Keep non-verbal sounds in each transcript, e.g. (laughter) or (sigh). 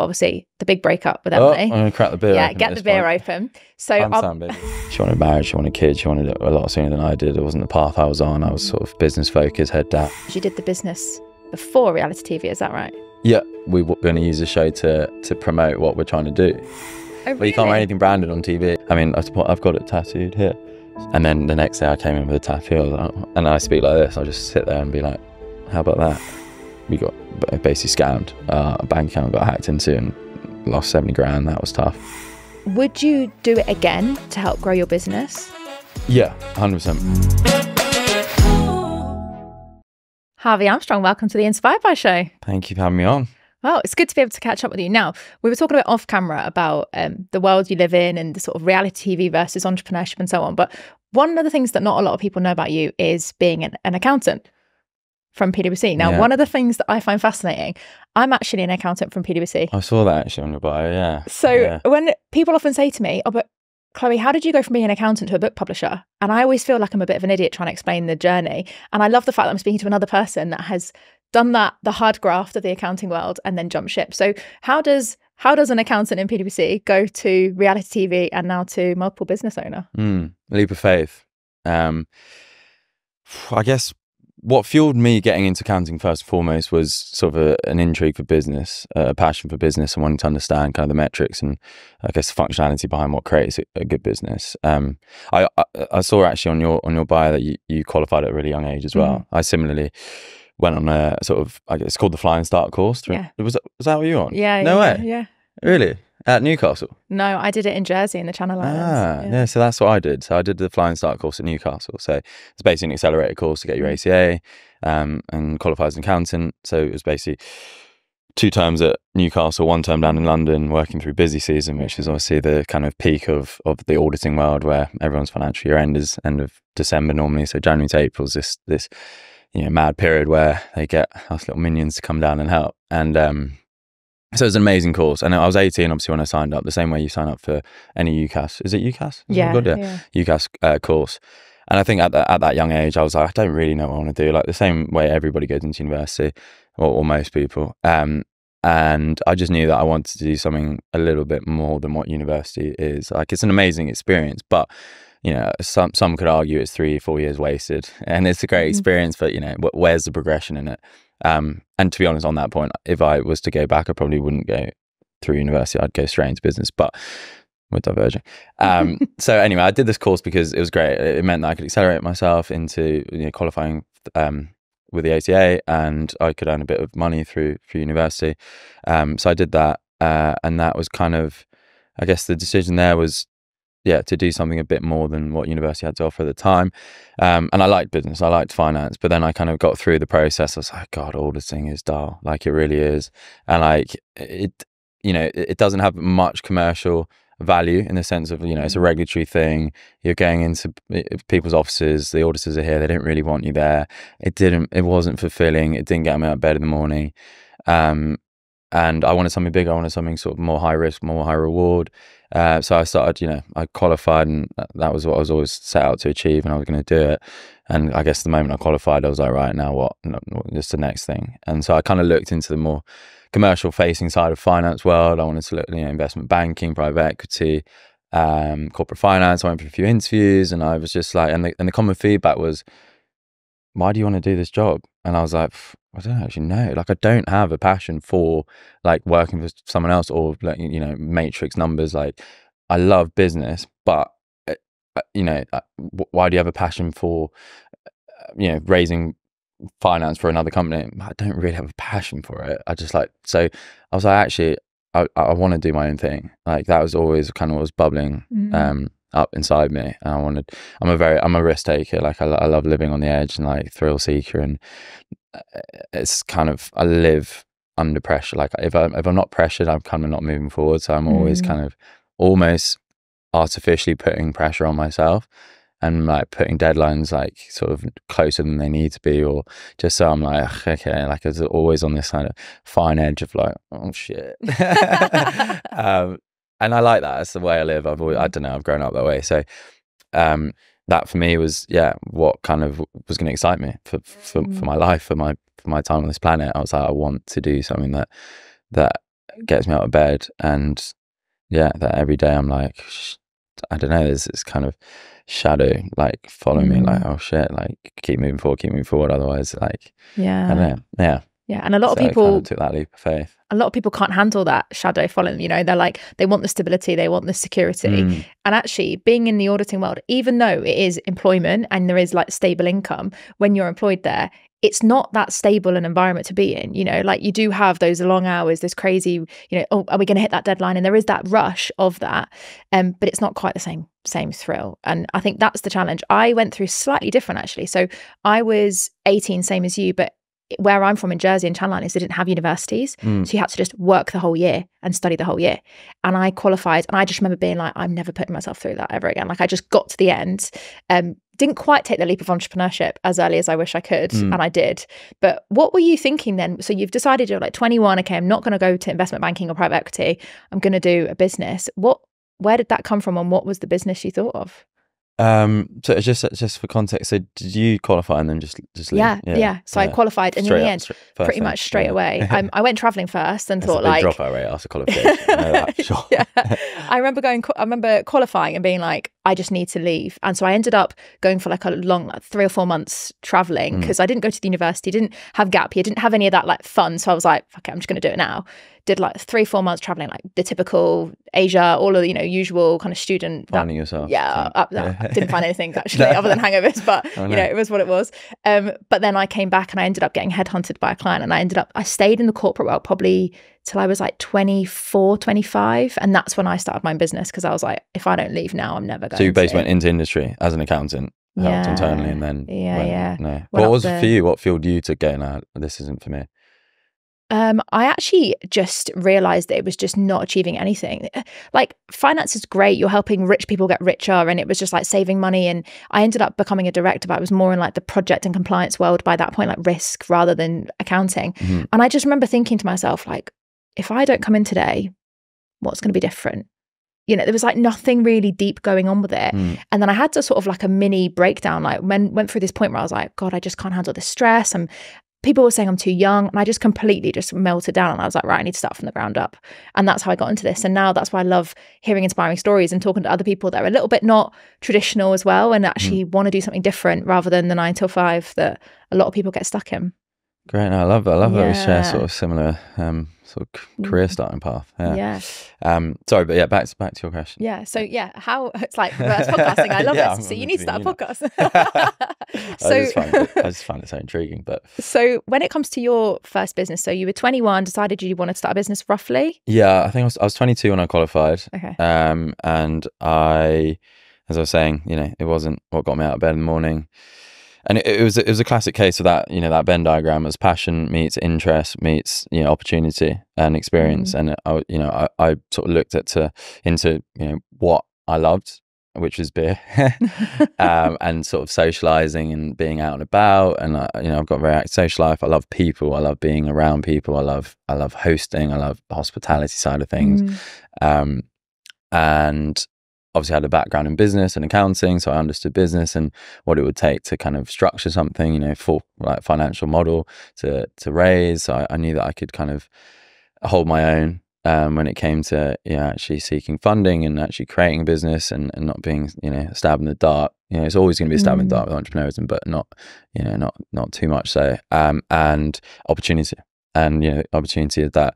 obviously the big breakup with Oh, I'm gonna crack the beer. yeah, get the beer point. open. So Fun time, baby. She wanted marriage, she wanted kids, she wanted it a lot sooner than I did. It wasn't the path I was on. I was sort of business focused, head down. you did the business before reality TV, is that right? Yeah, we were going to use the show to to promote what we're trying to do. Oh, really? But you can't wear anything branded on TV. I mean, I've got it tattooed here. And then the next day I came in with a tattoo, I was like, oh, and I speak like this. I just sit there and be like, "How about that?" We got basically scammed. Uh, a bank account got hacked into and lost seventy grand. That was tough. Would you do it again to help grow your business? Yeah, hundred percent. Harvey Armstrong, welcome to the Inspired by Show. Thank you for having me on. Well, it's good to be able to catch up with you. Now, we were talking about off camera about um, the world you live in and the sort of reality TV versus entrepreneurship and so on. But one of the things that not a lot of people know about you is being an, an accountant from PwC. Now, Yeah. one of the things that I find fascinating, I'm actually an accountant from PwC. I saw that actually on your bio. Yeah. So yeah. when people often say to me, "Oh, but Chloe, how did you go from being an accountant to a book publisher?" and I always feel like I'm a bit of an idiot trying to explain the journey. And I love the fact that I'm speaking to another person that has done that, the hard graft of the accounting world, and then jump ship. So how does how does an accountant in PwC go to reality TV and now to multiple business owner? Mm, leap of faith. Um, I guess what fueled me getting into accounting first and foremost was sort of a, an intrigue for business, a passion for business, and wanting to understand kind of the metrics and I guess the functionality behind what creates a, a good business. Um, I, I I saw actually on your on your bio that you, you qualified at a really young age as well. I similarly went on a sort of I guess it's called the Flying Start course. Yeah. Was that, was that what you were on? Yeah, No yeah, way. Yeah. Really? At Newcastle? No, I did it in Jersey in the Channel Islands. Ah, yeah. So that's what I did. So I did the Flying Start course at Newcastle. So it's basically an accelerated course to get your Mm. ACA um, and qualify as an accountant. So it was basically two terms at Newcastle, one term down in London, working through busy season, which is obviously the kind of peak of of the auditing world, where everyone's financial year end is end of December normally. So January to April is this this you know mad period where they get us little minions to come down and help. And um, so it was an amazing course. And I was 18, obviously, when I signed up, the same way you sign up for any UCAS. Is it UCAS? Yeah, good? yeah. UCAS uh, course. And I think at that, at that young age, I was like, I don't really know what I want to do. Like the same way everybody goes into university, or, or most people. Um, and I just knew that I wanted to do something a little bit more than what university is. Like it's an amazing experience, but you know, some some could argue it's three, four years wasted, and it's a great Mhm. experience. But you know, wh- where's the progression in it? Um, and to be honest, on that point, if I was to go back, I probably wouldn't go through university. I'd go straight into business. But we're diverging. Um, (laughs) so anyway, I did this course because it was great. It meant that I could accelerate myself into you know, qualifying um, with the ACA, and I could earn a bit of money through through university. Um, so I did that, uh, and that was kind of, I guess, the decision there was, yeah, to do something a bit more than what university had to offer at the time. Um, and I liked business, I liked finance, but then I kind of got through the process. I was like, God, auditing is dull, like it really is, and like it, you know, it, doesn't have much commercial value in the sense of you know it's a regulatory thing you're going into people's offices the auditors are here they don't really want you there it didn't it wasn't fulfilling it didn't get me out of bed in the morning um and i wanted something bigger i wanted something sort of more high risk more high reward uh, so i started you know i qualified and that- was what i was always set out to achieve and i was going to do it and i guess the moment i qualified i was like right now what No, the next thing and so i kind of looked into the more commercial facing side of finance world. I wanted to look, you know, investment banking, private equity, um, corporate finance. I went for a few interviews and I was just like, and the, and the common feedback was, why do you want to do this job? And I was like, "Pff, I don't actually know. Like, I don't have a passion for like working for someone else or like, you know, matrix numbers. Like, I love business, but, uh, uh, you know, uh, why do you have a passion for, uh, you know, raising finance for another company. I don't really have a passion for it. I just like so I was like actually I I want to do my own thing. Like that was always kind of what was bubbling Mm. um up inside me. And I wanted I'm a very I'm a risk taker. Like I, I love living on the edge and like thrill seeker and uh, it's kind of I live under pressure. Like if I'm if I'm not pressured, I'm kind of not moving forward. So I'm always Mm. kind of almost artificially putting pressure on myself and like putting deadlines like sort of closer than they need to be or just so I'm like okay like it's always on this kind of fine edge of like oh shit (laughs) (laughs) um, and I like that that's the way I live. I've always I don't know I've grown up that way. So um that for me was yeah what kind of was going to excite me for for, for Mm. my life for my for my time on this planet. I was like I want to do something that that gets me out of bed. And yeah that every day i'm like sh- i don't know there's this kind of shadow like following me like Mm. oh shit like keep moving forward keep moving forward otherwise like yeah, i don't know. Yeah Yeah. And a lot So of people kind of took that leap of faith a lot of people can't handle that shadow following. You know, they're like, they want the stability, they want the security. Mm, And actually, being in the auditing world, even though it is employment and there is like stable income when you're employed there, it's not that stable an environment to be in. You know, like you do have those long hours, this crazy, you know, oh, are we going to hit that deadline? And there is that rush of that, um, but it's not quite the same same thrill. And I think that's the challenge. I went through slightly different actually. So I was 18, same as you, but where I'm from in Jersey and Channel Islands, they didn't have universities. mm. So you had to just work the whole year and study the whole year. And I qualified and I just remember being like, I'm never putting myself through that ever again. Like I just got to the end. Um, didn't quite take the leap of entrepreneurship as early as I wish I could, Mm. and I did. But what were you thinking then? So you've decided you're like 21, okay, I'm not going to go to investment banking or private equity. I'm going to do a business. What, where did that come from, and what was the business you thought of? Um so it's just just for context so did you qualify and then just just leave? Yeah, yeah. So I qualified, and Straight in the end, pretty thing, much straight yeah. away. (laughs) Um, I went traveling first and That's thought like, dropout rate after qualification I (laughs) sure yeah. (laughs) I remember going, I remember qualifying and being like, I just need to leave. And so I ended up going for like a long, like three or four months traveling Mm. because I didn't go to the university, didn't have gap year, didn't have any of that like fun. So I was like, fuck it, I'm just going to do it now. Did like three, four months traveling, like the typical Asia, all of the, you know, usual kind of student. that- finding yourself yeah, up, I didn't find anything (laughs) actually other than hangovers, but (laughs) Oh, you know, it was what it was. Um, but then I came back and I ended up getting headhunted by a client and I ended up, I stayed in the corporate world probably till I was like 24, 25. And that's when I started my own business because I was like, if I don't leave now, I'm never going so you basically went into industry as an accountant helped Yeah. internally and then Yeah, went- yeah. no Went what was the- for you what fueled you to go now this isn't for me Um, I actually just realized that it was just not achieving anything. Like finance is great. You're helping rich people get richer. And it was just like saving money. And I ended up becoming a director, but I was more in like the project and compliance world by that point, like risk rather than accounting. Mhm. And I just remember thinking to myself, like, if I don't come in today, what's going to be different? You know, there was like nothing really deep going on with it. Mm. And then I had to sort of like a mini breakdown, like when went through this point where I was like, God, I just can't handle this stress. I'm people were saying I'm too young. And I just completely just melted down. And I was like, right, I need to start from the ground up. And that's how I got into this. And now that's why I love hearing inspiring stories and talking to other people that are a little bit not traditional as well and hmm. actually want to do something different rather than the nine till five that a lot of people get stuck in. Great no, I love that I love that we share sort of similar um sort of career Mm. starting path yeah. Yeah. um sorry but yeah back to back to your question Yeah. So yeah, how (laughs) it's like reverse podcasting. I love (laughs) Yeah, this. I'm So you need to start a podcast. (laughs) I so just find it, I just find it so intriguing but so when it comes to your first business, so you were 21, decided you wanted to start a business roughly. yeah I think I was, I was 22 when I qualified Okay. um and I as I was saying you know it wasn't what got me out of bed in the morning and it, it was it was a classic case of that you know that Venn diagram as passion meets interest meets you know opportunity and experience. And I you know I, I sort of looked at to into you know what I loved which was beer (laughs) um, (laughs) and sort of socializing and being out and about. And I, you know I've got a very active social life. I love people. I love being around people. I love I love hosting. I love the hospitality side of things. Mm. um, and obviously I had a background in business and accounting, so I understood business and what it would take to kind of structure something, you know, for like financial model to to raise. So I, I knew that I could kind of hold my own um, when it came to you know actually seeking funding and actually creating a business and, and not being you know a stab in the dark. You know, it's always going to be a stab in the Mm. dark with entrepreneurism, but not you know not not too much so. Um, and opportunity and you know opportunity that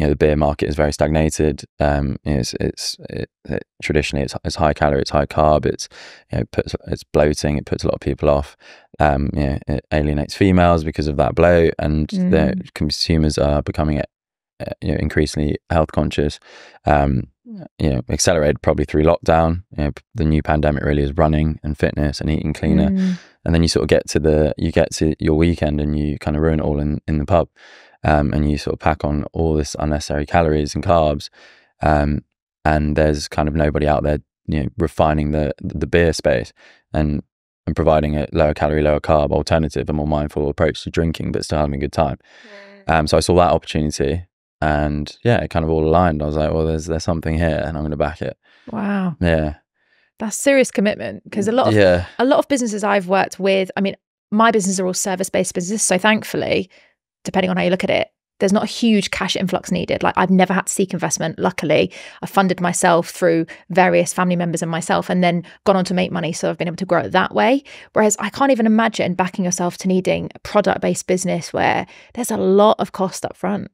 you know the beer market is very stagnated. Um, you know, it's it's it, it, traditionally it's, it's high calorie, it's high carb, it's you know it puts it's bloating, it puts a lot of people off. Um, you know, it alienates females because of that bloat, and the Mm. consumers are becoming uh, you know increasingly health conscious. Um, you know, accelerated probably through lockdown. You know, the new pandemic really is running and fitness and eating cleaner Mm. and then you sort of get to the you get to your weekend and you kind of ruin it all in in the pub um, and you sort of pack on all this unnecessary calories and carbs um, and there's kind of nobody out there you know refining the the beer space and and providing a lower calorie lower carb alternative a more mindful approach to drinking but still having a good time. Um, so I saw that opportunity and yeah it kind of all aligned. I was like well there's there's something here and I'm going to back it. Wow. yeah. That's serious commitment because a lot of yeah. a lot of businesses I've worked with, I mean, my businesses are all service based businesses. So thankfully, depending on how you look at it, there's not a huge cash influx needed. Like I've never had to seek investment. Luckily, I funded myself through various family members and myself, and then gone on to make money. So I've been able to grow it that way. Whereas I can't even imagine backing yourself to needing a product based business where there's a lot of cost up front.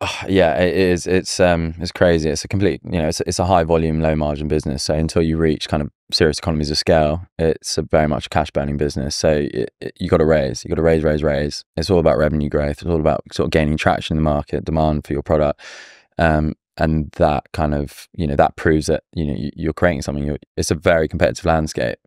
Oh, (sighs) yeah, it is. It's um, it's crazy. It's a complete, you know, it's it's a high volume, low margin business. So until you reach kind of serious economies of scale, it's a very much a cash burning business. So it, it, you got to raise, you got to raise, raise, raise. It's all about revenue growth. It's all about sort of gaining traction in the market, demand for your product, um, and that kind of, you know, that proves that you know you, are creating something. You're, it's a very competitive landscape,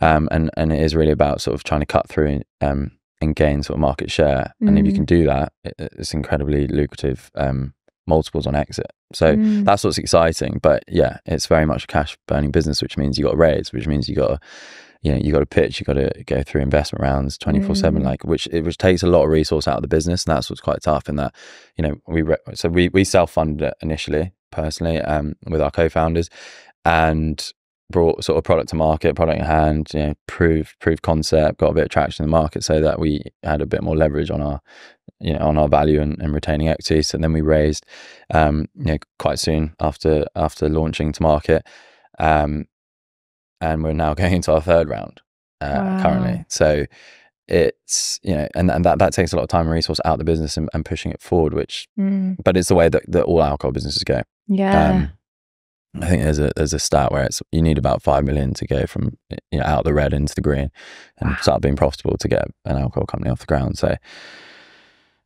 um, and and it is really about sort of trying to cut through, um, and gain sort of market share. Mm. And if you can mm. do that, it, it's incredibly lucrative um, multiples on exit. So mm. that's what's exciting. But yeah, it's very much a cash burning business, which means you got to raise, which means you got to, you know, you got to pitch, you got to go through investment rounds 24 mm. seven, like which, it, which takes a lot of resource out of the business. And that's what's quite tough in that, you know, we, re- so we, we self-funded it initially personally um, with our co-founders and brought sort of product to market, product in hand, you know, proved proved concept, got a bit of traction in the market, so that we had a bit more leverage on our, you know, on our value and, and retaining equity. So then we raised, um, you know, quite soon after after launching to market, um, and we're now (laughs) going into our third round uh, wow. currently. So it's you know, and, and that that takes a lot of time and resource out of the business and, and pushing it forward. Which, mm. but it's the way that, that all alcohol businesses go. Yeah. Um, I think there's a there's a stat where it's you need about five million to go from you know out the red into the green and wow. start being profitable to get an alcohol company off the ground. So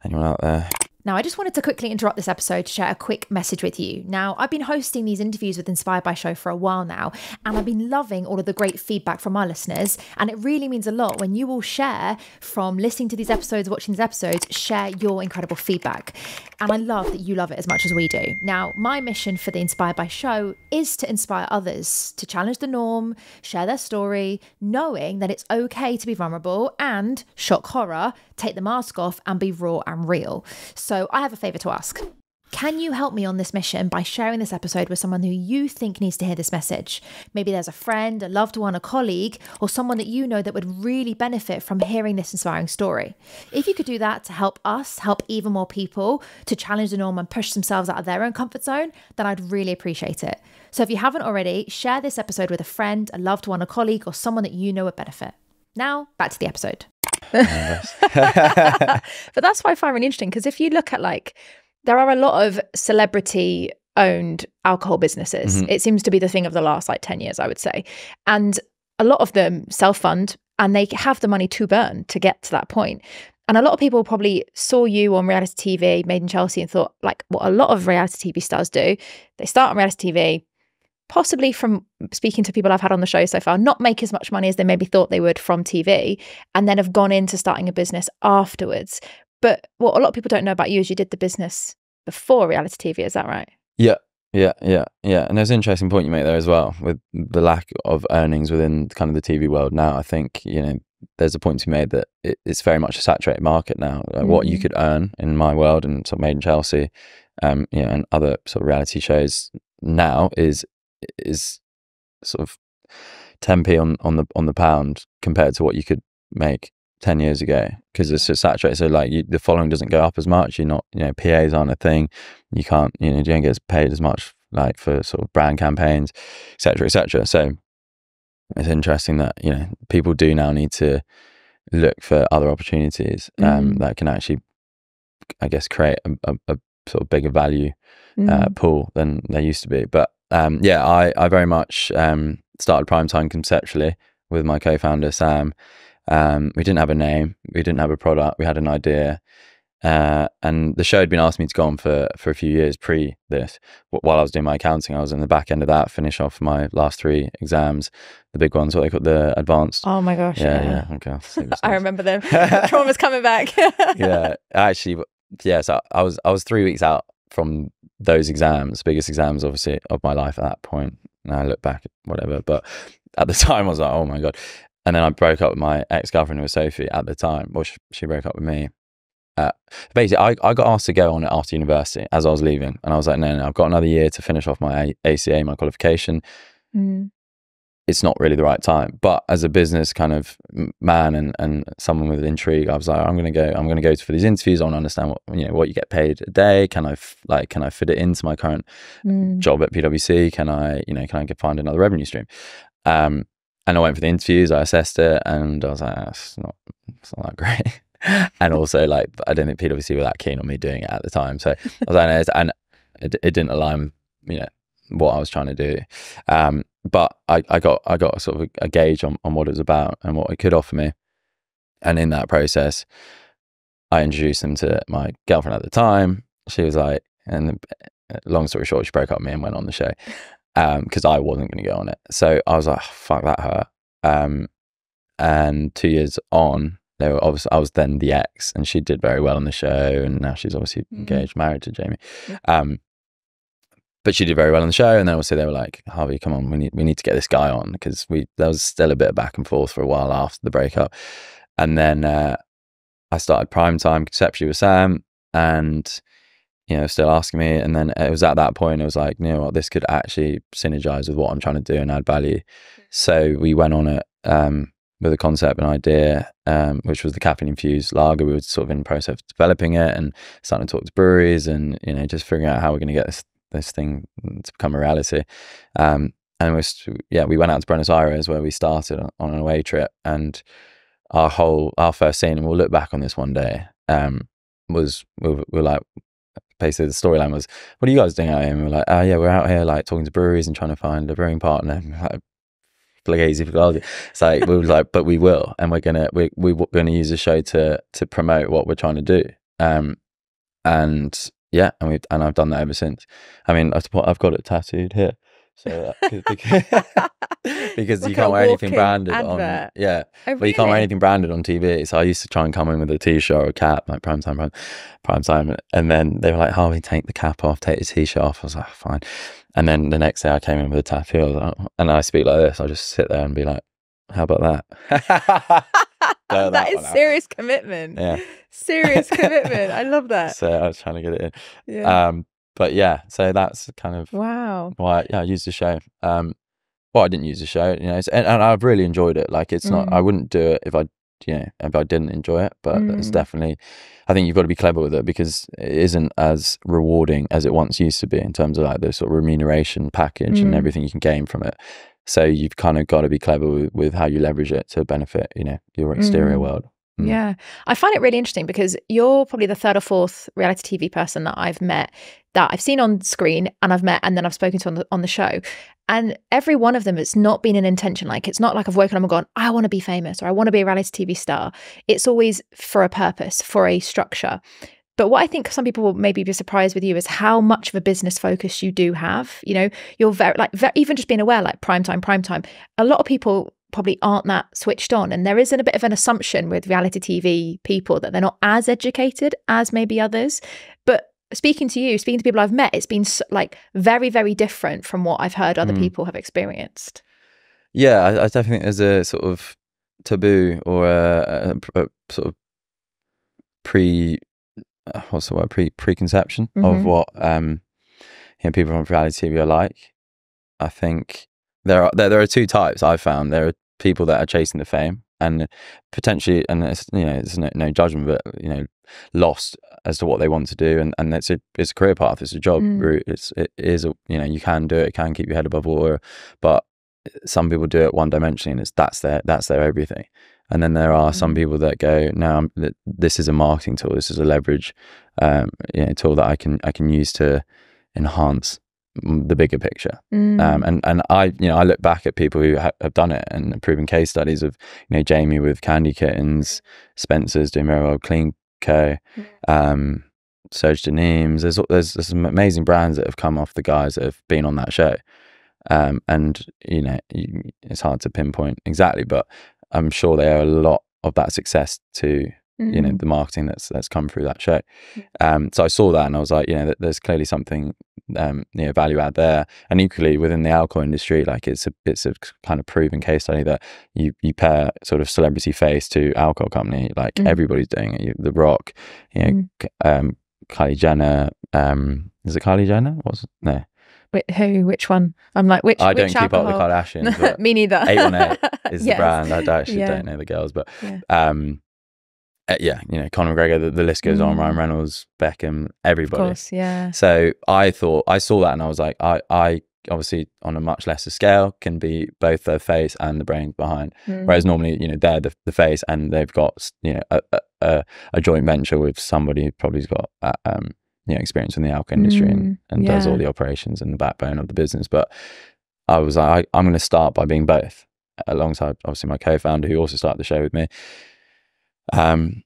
anyone out there now, I just wanted to quickly interrupt this episode to share a quick message with you. Now, I've been hosting these interviews with Inspired by Show for a while now, and I've been loving all of the great feedback from our listeners. And it really means a lot when you all share from listening to these episodes, watching these episodes, share your incredible feedback. And I love that you love it as much as we do. Now, my mission for the Inspired by Show is to inspire others to challenge the norm, share their story, knowing that it's okay to be vulnerable and shock horror, take the mask off, and be raw and real. So so I have a favour to ask. Can you help me on this mission by sharing this episode with someone who you think needs to hear this message? Maybe there's a friend, a loved one, a colleague, or someone that you know that would really benefit from hearing this inspiring story. If you could do that to help us help even more people to challenge the norm and push themselves out of their own comfort zone, then I'd really appreciate it. So if you haven't already, share this episode with a friend, a loved one, a colleague, or someone that you know would benefit. Now, back to the episode. (laughs) but that's why I find really interesting because if you look at like, there are a lot of celebrity owned alcohol businesses. Mm-hmm. It seems to be the thing of the last like 10 years, I would say. And a lot of them self fund and they have the money to burn to get to that point. And a lot of people probably saw you on reality TV, Made in Chelsea, and thought, like what a lot of reality TV stars do. They start on reality TV, possibly from speaking to people I've had on the show so far, not make as much money as they maybe thought they would from TV, and then have gone into starting a business afterwards. But what a lot of people don't know about you is you did the business before reality TV. Is that right? Yeah. Yeah, yeah, yeah. And there's an interesting point you make there as well with the lack of earnings within kind of the TV world now. I think, you know, there's a point to be made that it, it's very much a saturated market now. Like mm. What you mm. could earn in my world and sort of made in Chelsea, um, you know, and other sort of reality shows now is is sort of 10p on, on the on the pound compared to what you could make 10 years ago because it's saturated so like you, the following doesn't go up as much you're not you know pas aren't a thing you can't you know you don't get paid as much like for sort of brand campaigns etc etc so it's interesting that you know people do now need to look for other opportunities um, mm. that can actually i guess create a, a, a sort of bigger value uh, mm. pool than there used to be but um, yeah, I, I very much um, started Primetime conceptually with my co-founder Sam. Um, we didn't have a name, we didn't have a product, we had an idea, uh, and the show had been asking me to go on for for a few years pre this. While I was doing my accounting, I was in the back end of that, finish off my last three exams, the big ones, what they call the advanced. Oh my gosh! Yeah, yeah. yeah okay, (laughs) I remember them. (laughs) Trauma's coming back. yeah, actually, yes, yeah, so I was I was three weeks out from those exams, biggest exams, obviously, of my life at that point. Now I look back at whatever, but at the (laughs) time I was like, oh my God. And then I broke up with my ex girlfriend, who was Sophie, at the time. Well, she, she broke up with me. Uh, basically, I, I got asked to go on it after university as I was leaving. And I was like, no, no, I've got another year to finish off my ACA, my qualification. Mm. It's not really the right time. But as a business kind of man and, and someone with an intrigue, I was like, I'm gonna go. I'm gonna go for these interviews. I want to understand what you know what you get paid a day. Can I f- like can I fit it into my current mm. job at PwC? Can I you know can I find another revenue stream? Um, and I went for the interviews. I assessed it, and I was like, it's not it's not that (laughs) great. and also like I don't think PwC were that keen on me doing it at the time. So I was like, and it, it didn't align, you know, what I was trying to do. Um, but I, I got I got sort of a, a gauge on, on what it was about and what it could offer me. And in that process, I introduced them to my girlfriend at the time. She was like, and uh, long story short, she broke up with me and went on the show because um, I wasn't going to go on it. So I was like, fuck that hurt. Um, and two years on, they were obviously I was then the ex, and she did very well on the show, and now she's obviously mm-hmm. engaged, married to Jamie. Um, but she did very well on the show, and then obviously they were like, "Harvey, come on, we need we need to get this guy on," because we there was still a bit of back and forth for a while after the breakup, and then uh, I started prime time conceptually with Sam, and you know, still asking me, and then it was at that point it was like, you know what, this could actually synergize with what I'm trying to do and add value. So we went on it. Um, with a concept, and idea, um, which was the caffeine infused lager. We were sort of in the process of developing it and starting to talk to breweries and you know just figuring out how we're going to get this this thing to become a reality. Um, and was yeah, we went out to Buenos Aires where we started on an away trip, and our whole our first scene, and we'll look back on this one day. Um, was we were, we were like basically the storyline was, "What are you guys doing out here?" And we are like, "Oh yeah, we're out here like talking to breweries and trying to find a brewing partner." (laughs) Like, Flagesi Flagesi. It's like we were like, but we will, and we're gonna we we we're gonna use the show to to promote what we're trying to do. Um, and yeah, and we and I've done that ever since. I mean, I've, I've got it tattooed here. So uh, (laughs) (laughs) because, because like you can't wear anything branded advert. on yeah, oh, really? but you can't wear anything branded on TV. So I used to try and come in with a t-shirt or a cap, like prime time, prime, prime time, and then they were like, "Harvey, take the cap off, take the t-shirt off." I was like, "Fine." And then the next day I came in with a tattoo, I like, oh, and I speak like this. I just sit there and be like, "How about that?" That, that is serious commitment. Yeah, serious commitment. I love (laughs) that. So I was trying to get it in. Yeah. Um, but yeah, so that's kind of wow. Why? Yeah, I used the show. Um, well, I didn't use the show, you know, and, and, I've really enjoyed it. Like, it's mm. not. I mm. wouldn't do it if I, you know, if I didn't enjoy it. But mm. it's definitely. I think you've got to be clever with it because it isn't as rewarding as it once used to be in terms of like the sort of remuneration package mm. and everything you can gain from it. So you've kind of got to be clever with, with how you leverage it to benefit, you know, your exterior mm. world. Mm. Yeah. I find it really interesting because you're probably the third or fourth reality TV person that I've met that I've seen on screen and I've met and then I've spoken to on the, on the show. And every one of them, it's not been an intention. Like, it's not like I've woken up and gone, I want to be famous or I want to be a reality TV star. It's always for a purpose, for a structure. But what I think some people will maybe be surprised with you is how much of a business focus you do have. You know, you're very, like, very, even just being aware, like prime time, prime time. A lot of people probably aren't that switched on. And there isn't a bit of an assumption with reality TV people that they're not as educated as maybe others. But speaking to you, speaking to people I've met, it's been like very, very different from what I've heard other mm. people have experienced. Yeah, I, I, definitely think there's a sort of taboo or a, a, a sort of pre, what's the word, pre preconception mm-hmm. of what um, you know, people from reality TV are like. I think there are there, there are two types I've found. There are people that are chasing the fame and potentially, and it's you know, it's no, no, judgment, but you know, lost as to what they want to do, and and it's a it's a career path, it's a job mm. route, it's it is a you know, you can do it, it can keep your head above water, but some people do it one dimensionally, and it's that's their that's their everything. And then there are mm. some people that go, no, this is a marketing tool, this is a leverage, um, you know, tool that I can I can use to enhance the bigger picture. Um, mm. Um, and and I you know I look back at people who ha- have done it and proven case studies of you know Jamie with Candy Kittens, Spencer's doing very well, Clean Co, mm. um, Serge DeNimes. There's, there's there's some amazing brands that have come off the guys that have been on that show. Um, and you know it's hard to pinpoint exactly, but I'm sure they owe a lot of that success to Mm-hmm. you know mm. the marketing that's that's come through that show um so i saw that and i was like you know there's clearly something um you know value add there and equally within the alcohol industry like it's a it's a kind of proven case study that you you pair sort of celebrity face to alcohol company like mm. everybody's doing it you, the rock you know mm. um kylie jenner um is it kylie jenner what's no Wh- Who? Which one? I'm like, which? I don't keep up with alcohol? Kardashians. (laughs) Me neither. 818 (laughs) is the brand. I actually Yeah. don't know the girls, but Yeah. um, uh, yeah, you know, Conor McGregor. The, the list goes on. Mm. Ryan Reynolds, Beckham, Of everybody. course, yeah. So I thought I saw that and I was like, I, I obviously on a much lesser scale can be both the face and the brains behind. Mm. Whereas normally, you know, they're the, the face and they've got you know a, a- a, a joint venture with somebody who probably's got uh, um you know experience in the alcohol industry and, Mm, and does all the operations and the backbone of the business. But I was like, I, I'm going to start by being both, alongside obviously my co-founder who also started the show with me. Um,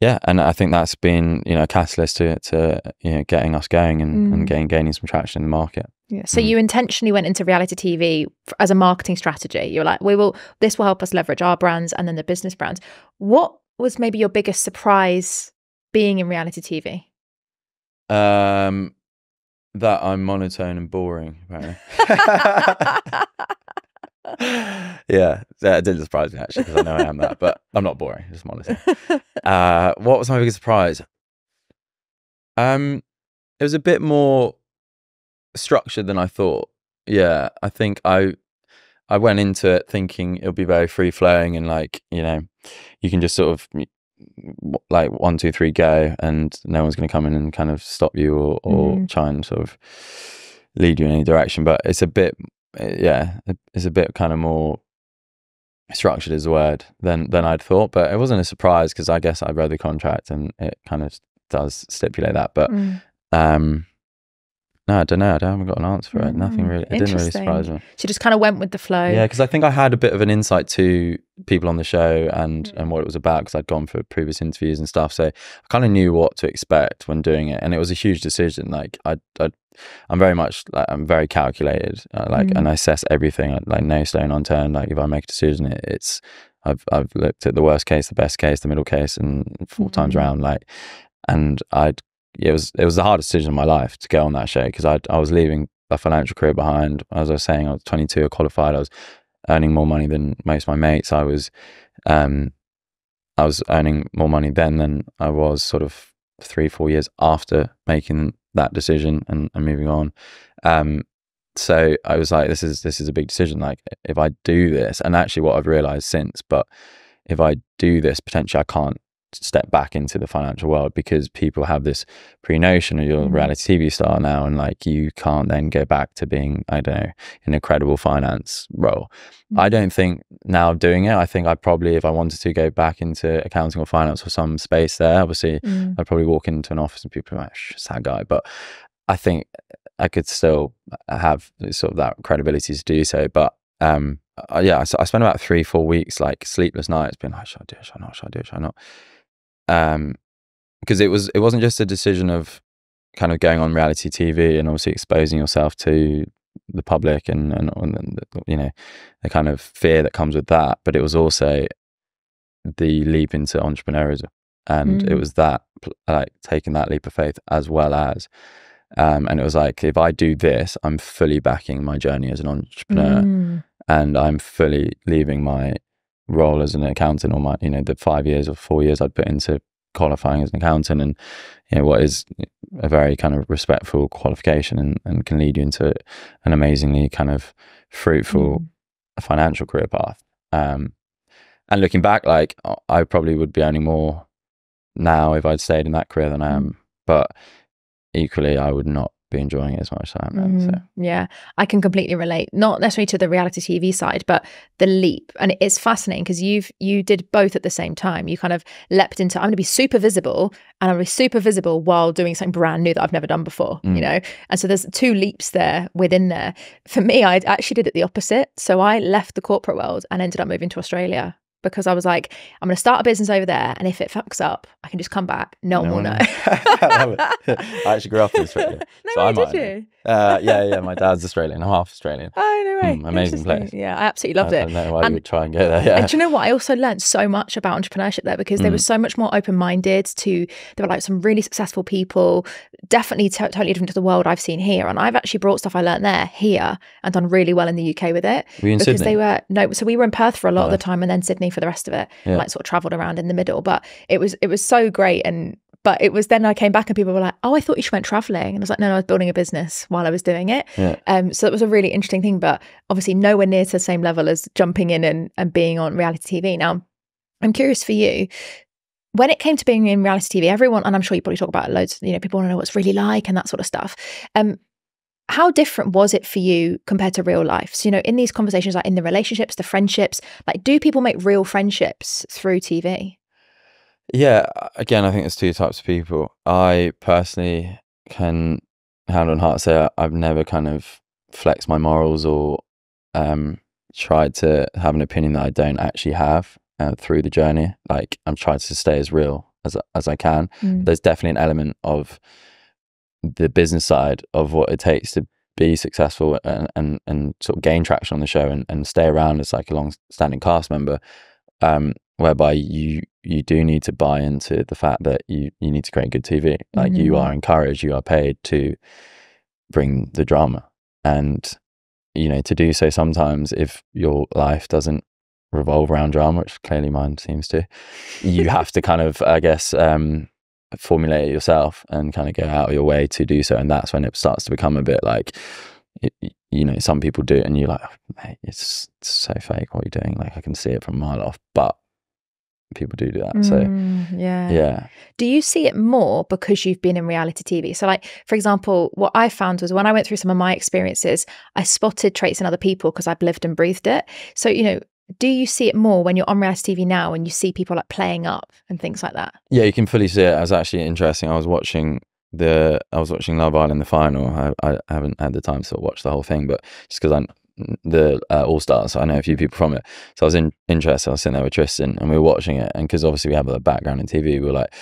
yeah, and I think that's been you know a catalyst to to you know getting us going and, and Mm. getting gaining some traction in the market. Yeah. So Mm. you intentionally went into reality TV as a marketing strategy. You're like, we will. This will help us leverage our brands and then the business brands. What was maybe your biggest surprise being in reality TV? Um, that I'm monotone and boring. Apparently. (laughs) yeah, that didn't surprise me actually because I know I am that, but I'm not boring. Just monotone. Uh, what was my biggest surprise? Um, it was a bit more structured than I thought. Yeah, I think I I went into it thinking it'll be very free flowing and like you know you can just sort of like one two three go and no one's going to come in and kind of stop you or or Mm. try and sort of lead you in any direction. But it's a bit uh, yeah it's a bit kind of more structured is the word than than I'd thought. But it wasn't a surprise because I guess I read the contract and it kind of does stipulate that. But Mm. um, no, I don't know. I haven't got an answer for it. Nothing Mm, really. It didn't really surprise me. She just kind of went with the flow. Yeah, because I think I had a bit of an insight to people on the show and Mm. and what it was about because I'd gone for previous interviews and stuff. So I kind of knew what to expect when doing it, and it was a huge decision. Like I, I I'm very much like I'm very calculated, uh, like Mm. and I assess everything like no stone unturned. Like if I make a decision, it, it's I've I've looked at the worst case, the best case, the middle case, and four times Mhm. round. Like, and I'd it was it was the hardest decision of my life to go on that show because I I was leaving a financial career behind. As I was saying, I was 22, I qualified. I was earning more money than most of my mates. I was, um, I was earning more money then than I was sort of three, four years after making that decision and, and moving on. Um, so I was like, this is this is a big decision. Like, if I do this, and actually, what I've realized since, but if I do this, potentially I can't step back into the financial world because people have this pre-notion of you're a Mhm. reality TV star now, and like you can't then go back to being, I don't know, in a credible finance role. I don't think now doing it. I think I probably, if I wanted to go back into accounting or finance or some space there, obviously Mm. I'd probably walk into an office and people are like, "Shh, it's guy. But I think I could still have sort of that credibility to do so. But um, uh, yeah, I spent about three, four weeks like sleepless nights being like, should I do it? Should I not? Should I do it? Should I not? Um, because it was, it wasn't just a decision of kind of going on reality TV and obviously exposing yourself to the public and, and, and you know, the kind of fear that comes with that. But it was also the leap into entrepreneurism. And it Mm. was that, like taking that leap of faith as well as, um, and it was like, if I do this, I'm fully backing my journey as an entrepreneur Mm. and I'm fully leaving my role as an accountant or my, you know, the five years or four years I'd put into qualifying as an accountant and, you know, what is a very kind of respectful qualification and, and can lead you into an amazingly kind of fruitful Mm. financial career path. Um, and looking back, like I- probably would be earning more now if I'd stayed in that career than I Mm. am. But equally, I would not be enjoying it as much as I am now. So. Mm, yeah, I can completely relate. Not necessarily to the reality TV side, but the leap. And it's fascinating because you've you did both at the same time. You kind of leapt into I'm going to be super visible, and to be super visible while doing something brand new that I've never done before. Mm. You know, and so there's two leaps there within there. For me, I actually did it the opposite. So I left the corporate world and ended up moving to Australia. Because I was like, I'm going to start a business over there, and if it fucks up, I can just come back. No, one will know. I love it. I actually grew up in Australia. (laughs) no, so I way, might did you? Uh, yeah, yeah. My dad's Australian. I'm half Australian. Oh no way! Mm, amazing place. Yeah, I absolutely loved I, it. I don't know why And- you would try and go there. Yeah. And do you know what? I also learned so much about entrepreneurship there because they were Mm. so much more open minded to, there were like some really successful people, definitely to- totally different to the world I've seen here. And I've actually brought stuff I learned there here and done really well in the UK with it. Were you in because Sydney? they were, no, so we were in Perth for a lot of the time and then Sydney for the rest of it, Yeah. like sort of traveled around in the middle. But it was, it was so great. And but it was then I came back and people were like, "Oh, I thought you went traveling," and I was like, "No, no, I was building a business while I was doing it." Yeah. Um, so it was a really interesting thing, but obviously nowhere near to the same level as jumping in and and being on reality TV. Now, I'm curious for you. When it came to being in reality TV, everyone, and I'm sure you probably talk about it loads, you know, people want to know what it's really like and that sort of stuff. Um, how different was it for you compared to real life? So, you know, in these conversations, like in the relationships, the friendships, like do people make real friendships through TV? Yeah, again, I think there's two types of people. I personally can hand on heart say I've never kind of flexed my morals or um, tried to have an opinion that I don't actually have uh, through the journey. Like I'm trying to stay as real as as I can. Mm. There's definitely an element of the business side of what it takes to be successful and and, and sort of gain traction on the show and, and stay around as like a long standing cast member. Um, whereby you you do need to buy into the fact that you you need to create good TV. Like you Mhm. are encouraged, you are paid to bring the drama, and you know to do so. Sometimes, if your life doesn't revolve around drama, which clearly mine seems to, you have to kind of, I guess, um, formulate it yourself and kind of go out of your way to do so. And that's when it starts to become a bit like. It, you know, some people do it, and you're like, oh, mate, it's, it's so fake. What you're doing, like, I can see it from a mile off. But people do do that. So Mm, yeah. yeah, Do you see it more because you've been in reality TV? So, like, for example, what I found was when I went through some of my experiences, I spotted traits in other people because I've lived and breathed it. So, you know, do you see it more when you're on reality TV now and you see people like playing up and things like that? yeah, you can fully see it. It was actually interesting. I was watching the I was watching Love Island the final. I, I haven't had the time to watch the whole thing, but just because I'm the uh, All Stars, I know a few people from it. So I was in, interested. I was sitting there with Tristan, and we were watching it. And because obviously we have a background in TV, we were like,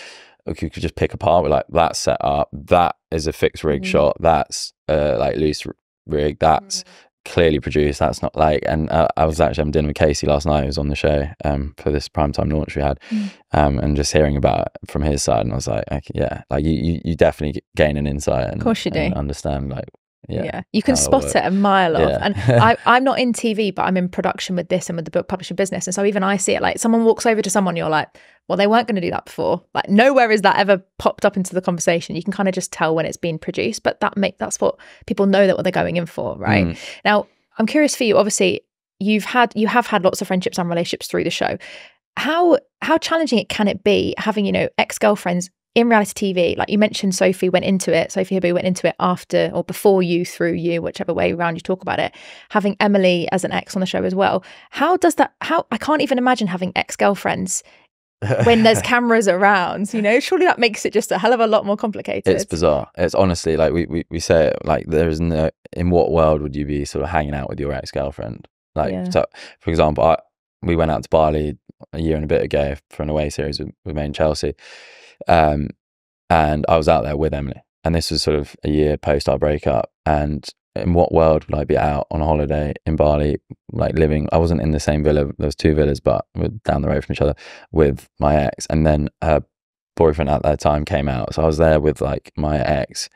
okay, we could just pick apart. We're like, that's set up. That is a fixed rig Mhm. shot. That's uh, like loose rig. That's clearly produced. That's not like. And uh, I was actually having dinner with Casey last night. Who was on the show um, for this primetime launch we had, Mm. um, and just hearing about it from his side, and I was like, okay, yeah, like you, you, you definitely gain an insight and, of course you do. understand like yeah, You can spot works. it a mile off. Yeah. And (laughs) I, I'm not in TV, but I'm in production with this and with the book publishing business. And so even I see it like someone walks over to someone, you're like, well, they weren't going to do that before. Like nowhere is that ever popped up into the conversation. You can kind of just tell when it's been produced, but that make that's what people know that what they're going in for, right? Mm. Now, I'm curious for you. Obviously, you've had you have had lots of friendships and relationships through the show. How how challenging it can it be having you know ex girlfriends in reality TV? Like you mentioned, Sophie went into it. Sophie Habboo went into it after or before you, through you, whichever way around you talk about it. Having Emily as an ex on the show as well. How does that? How I can't even imagine having ex girlfriends when there's (laughs) cameras around. You know, surely that makes it just a hell of a lot more complicated. It's bizarre. It's honestly like we, we, we say it like there is no in what world would you be sort of hanging out with your ex girlfriend? Like Yeah. so for example, I we went out to Bali a year and a bit ago for an away series with, with and Chelsea. Um and I was out there with Emily. And this was sort of a year post our breakup. And in what world would I be out on a holiday in Bali, like living? I wasn't in the same villa. There was two villas, but we're down the road from each other with my ex. And then her boyfriend at that time came out. So I was there with like my ex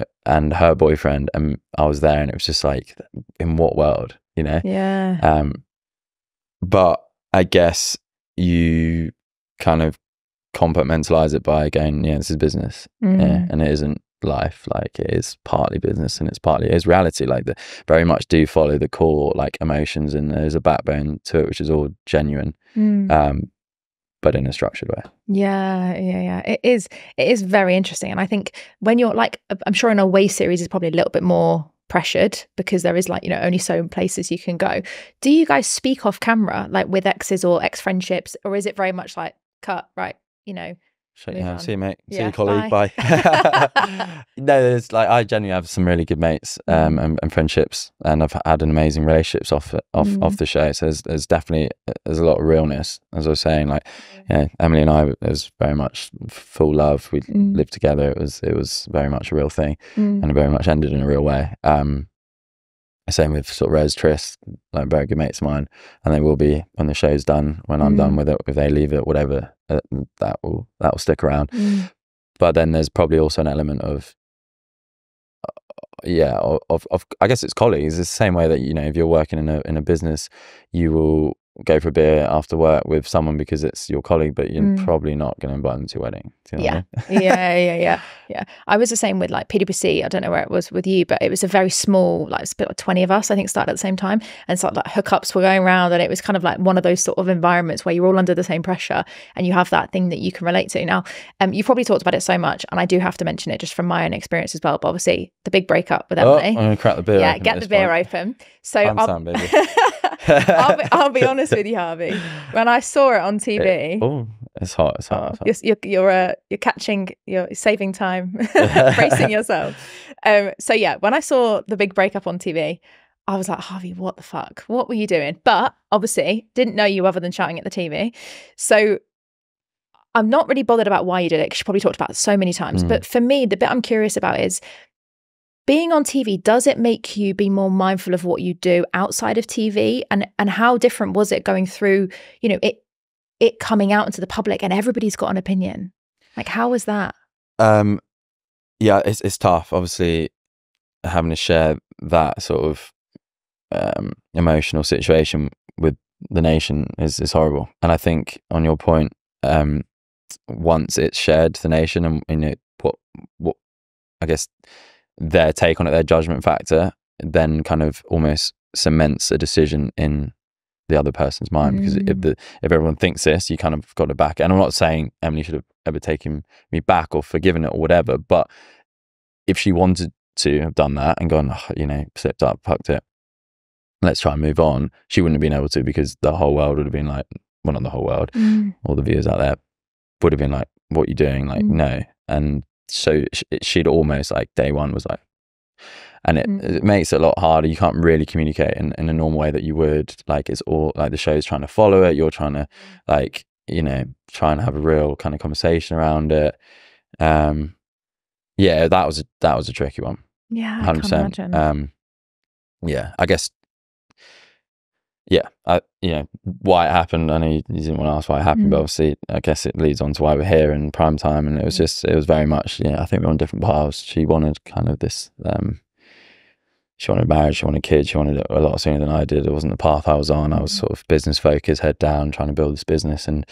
uh, and her boyfriend, and I was there, and it was just like, in what world, you know? yeah. Um, but I guess you kind of compartmentalize it by going, yeah, this is business, yeah, Mm. and it isn't life. Like it is partly business and it's partly it is reality. Like the very much do follow the core like emotions, and there's a backbone to it, which is all genuine, Mm. um, but in a structured way. Yeah, yeah, yeah. It is. It is very interesting, and I think when you're like, I'm sure an away series is probably a little bit more pressured because there is like you know only so many places you can go. Do you guys speak off camera like with exes or ex friendships, or is it very much like cut right? You know, Shake your hand. See you, mate. See you, colleague. bye. Bye. (laughs) (laughs) no, there's like I genuinely have some really good mates um, Mm. and, and friendships, and I've had an amazing relationships off off Mm. off the show. So there's, there's definitely there's a lot of realness, as I was saying. Like, yeah, Emily and I it was very much full love. We Mm. lived together. It was it was very much a real thing, Mm. and it very much ended in a real way. Um, same with sort of Rose Tris, like very good mates of mine, and they will be when the show's done. When I'm done Mm. with it, if they leave it, whatever, uh, that will that will stick around Mm. but then there's probably also an element of uh, yeah of, of, of i guess it's colleagues it's the same way that you know if you're working in a in a business you will go for a beer after work with someone because it's your colleague, but you're Mm. probably not going to invite them to your wedding. You know what I Yeah. mean? (laughs) yeah, yeah, yeah, yeah. I was the same with like PwC. I don't know where it was with you, but it was a very small, like it's about twenty of us. I think started at the same time, and so like hookups were going around, and it was kind of like one of those sort of environments where you're all under the same pressure, and you have that thing that you can relate to. Now, um, you've probably talked about it so much, and I do have to mention it just from my own experience as well. But obviously, the big breakup with Oh, I'm Emily. going to crack the beer. yeah, get the beer point. open. So I'll, down, baby. (laughs) I'll, be, I'll be (laughs) honest with you, Harvey. When I saw it on TV, Oh, it's hot. It's hot. Oh, it's hot. you're you're you're, uh, you're catching, you're saving time, (laughs) bracing (laughs) yourself. Um, so yeah, when I saw the big breakup on TV, I was like, Harvey, what the fuck? What were you doing? But obviously, didn't know you other than shouting at the TV. So I'm not really bothered about why you did it because you probably talked about it so many times. Mm. But for me, the bit I'm curious about is being on TV. Does it make you be more mindful of what you do outside of TV? And and how different was it going through? You know, it it coming out into the public and everybody's got an opinion. Like, how was that? Um, yeah, it's it's tough. Obviously, having to share that sort of um, emotional situation with the nation is is horrible. And I think on your point, um, once it's shared to the nation, and you know what what I guess their take on it, their judgment factor, then kind of almost cements a decision in the other person's mind because if Mm. the if everyone thinks this, you kind of got to back it. And I'm not saying Emily should have ever taken me back or forgiven it or whatever, but if she wanted to have done that and gone, "Oh, you know, slipped up, fucked it, let's try and move on, she wouldn't have been able to because the whole world would have been like, well, not the whole world, all the viewers out there would have been like, what are you doing? Like, Mm. no. And so sh- she'd almost like day one was like, and it, Mm. it makes it a lot harder. You can't really communicate in, in a normal way that you would. Like it's all like the show's trying to follow it. You're trying to like, you know, try and have a real kind of conversation around it. Um, yeah, that was a, that was a tricky one. Yeah, 100%. Um, yeah, I guess. Yeah, I you know why it happened. I know you, you didn't want to ask why it happened, but Mm. obviously, I guess it leads on to why we're here in prime time, and it was Mm. just it was very much yeah. I think we're on different paths. She wanted kind of this. um She wanted marriage. She wanted kids. She wanted it a lot sooner than I did. It wasn't the path I was on. I was Mhm. sort of business focused, head down, trying to build this business, and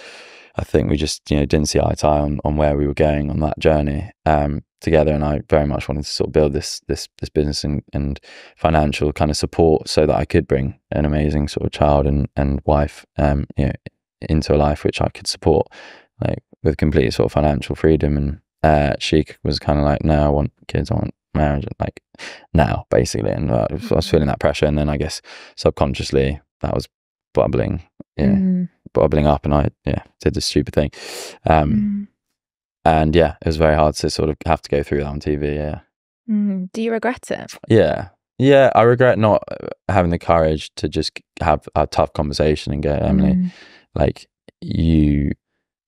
I think we just you know didn't see eye to eye on, on where we were going on that journey um, together. And I very much wanted to sort of build this this this business and, and financial kind of support so that I could bring an amazing sort of child and and wife um, you know into a life which I could support like with complete sort of financial freedom. And uh, she was kind of like, no, I want kids. I want marriage. like now basically. And uh, I was I was feeling that pressure. And then I guess subconsciously that was bubbling. Yeah Mm, bubbling up and I yeah did this stupid thing um mm, and yeah it was very hard to sort of have to go through that on TV yeah. Mm. Do you regret it? yeah. Yeah I regret not uh, having the courage to just have a tough conversation and go Emily Mm, like you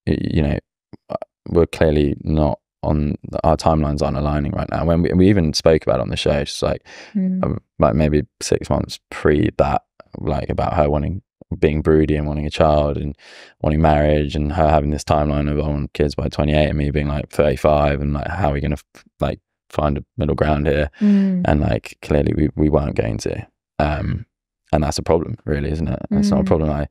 you know uh, we're clearly not on our timelines aren't aligning right now. When we, we even spoke about it on the show it's like mm, um, like maybe six months pre that, like about her wanting being broody and wanting a child and wanting marriage and her having this timeline of I want kids by 28 and me being like 35 and like how are we going to like find a middle ground here mm. and like clearly we, we weren't going to um and that's a problem really isn't it it's not a Mm. problem I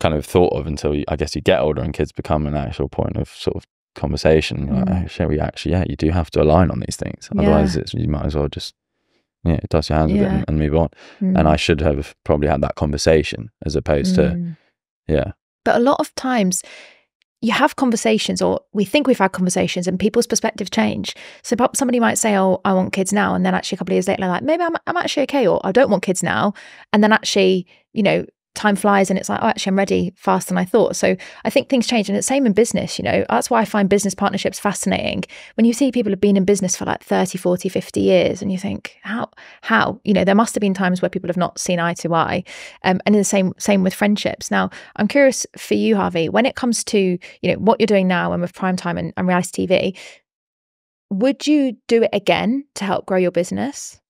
kind of thought of until you, I guess you get older and kids become an actual point of sort of conversation like Mm. oh, shit, we actually yeah you do have to align on these things Yeah. otherwise it's you might as well just yeah dust your hands with it and, and move on Mm, and I should have probably had that conversation as opposed to mm. yeah But a lot of times you have conversations, or we think we've had conversations, and people's perspective change. So somebody might say, "Oh, I want kids now," and then actually a couple of years later, they're like, "Maybe I'm I'm actually okay," or "I don't want kids now," and then actually, you know. Time flies and it's like, oh, actually, I'm ready faster than I thought. So I think things change. And it's same in business, you know. That's why I find business partnerships fascinating. When you see people have been in business for like 30, 40, 50 years, and you think, how, how, you know, there must have been times where people have not seen eye to eye. Um, and in the same, same with friendships. Now, I'm curious for you, Harvey, when it comes to, you know, what you're doing now and with primetime and, and reality TV, would you do it again to help grow your business?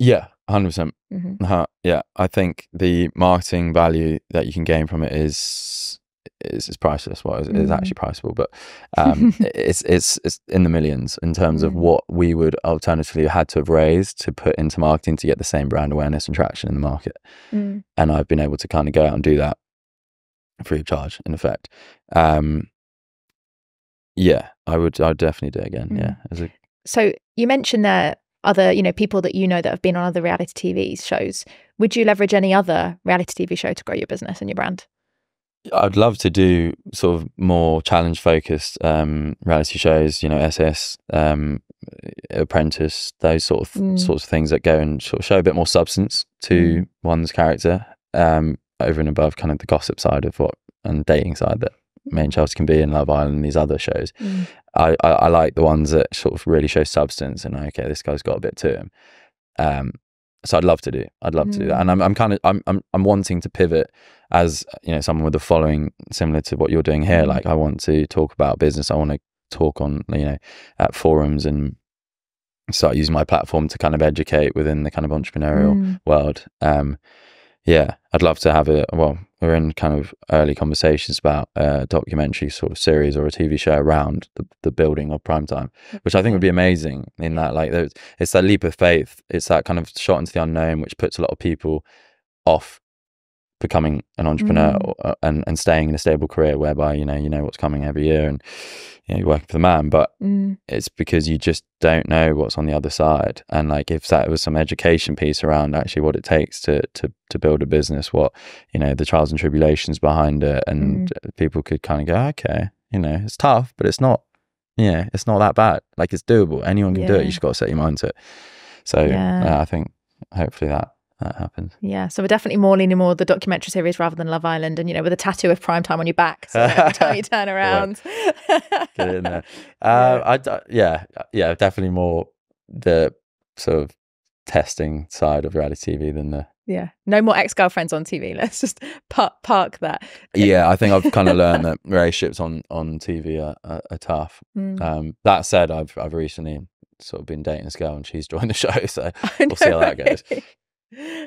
yeah 100% hmm Uh, yeah, I think the marketing value that you can gain from it is is, is priceless. Well, it's, Mm. it's actually priceable, but um, (laughs) it's it's it's in the millions in terms of Mm. what we would alternatively had to have raised to put into marketing to get the same brand awareness and traction in the market. Mm. And I've been able to kind of go out and do that free of charge, in effect. Um, yeah, I would. I'd definitely do it again. Mm. Yeah, as a So you mentioned there other, you know, people that you know that have been on other reality TV shows. Would you leverage any other reality TV show to grow your business and your brand? I'd love to do sort of more challenge focused um, reality shows, you know, SS, um, Apprentice, those sort of Mm. sorts of things that go and sort of show a bit more substance to Mm. one's character, um, over and above kind of the gossip side of what and dating side that Made in Chelsea can be in Love Island and these other shows. Mm. I, I, I like the ones that sort of really show substance and okay, this guy's got a bit to him. Um, so I'd love to do. I'd love to do that, Mm. and I'm I'm kind of I'm I'm I'm wanting to pivot as you know someone with a following similar to what you're doing here. Mm. Like I want to talk about business. I want to talk on you know at forums and start using my platform to kind of educate within the kind of entrepreneurial Mm. world. Um, yeah, I'd love to have a well. We're in kind of early conversations about a documentary sort of series or a TV show around the, the building of primetime, mm. which I think would be amazing. In that, like, it's that leap of faith. It's that kind of shot into the unknown, which puts a lot of people off becoming an entrepreneur Mm. or, uh, and and staying in a stable career, whereby you know you know what's coming every year and you know, you're working for the man, but Mm. it's because you just don't know what's on the other side. And like if that was some education piece around actually what it takes to to to build a business what you know the trials and tribulations behind it and people could kind of go okay you know it's tough but it's not yeah it's not that bad. Like it's doable. Anyone can do it. You just got to set your mind to it. So Yeah. uh, i think hopefully that that happens Yeah, so we're definitely more leaning more the documentary series rather than Love Island, and you know, with a tattoo of prime time on your back, so every (laughs) time you turn around. get in there (laughs) uh, I d- yeah yeah definitely more the sort of testing side of reality tv than the yeah, no more ex girlfriends on TV. Let's just park park that. yeah (laughs) i think i've kind of learned that relationships on on tv are, are, are tough Mm. um that said i've i've recently sort of been dating this girl and she's joined the show so we'll see how that goes.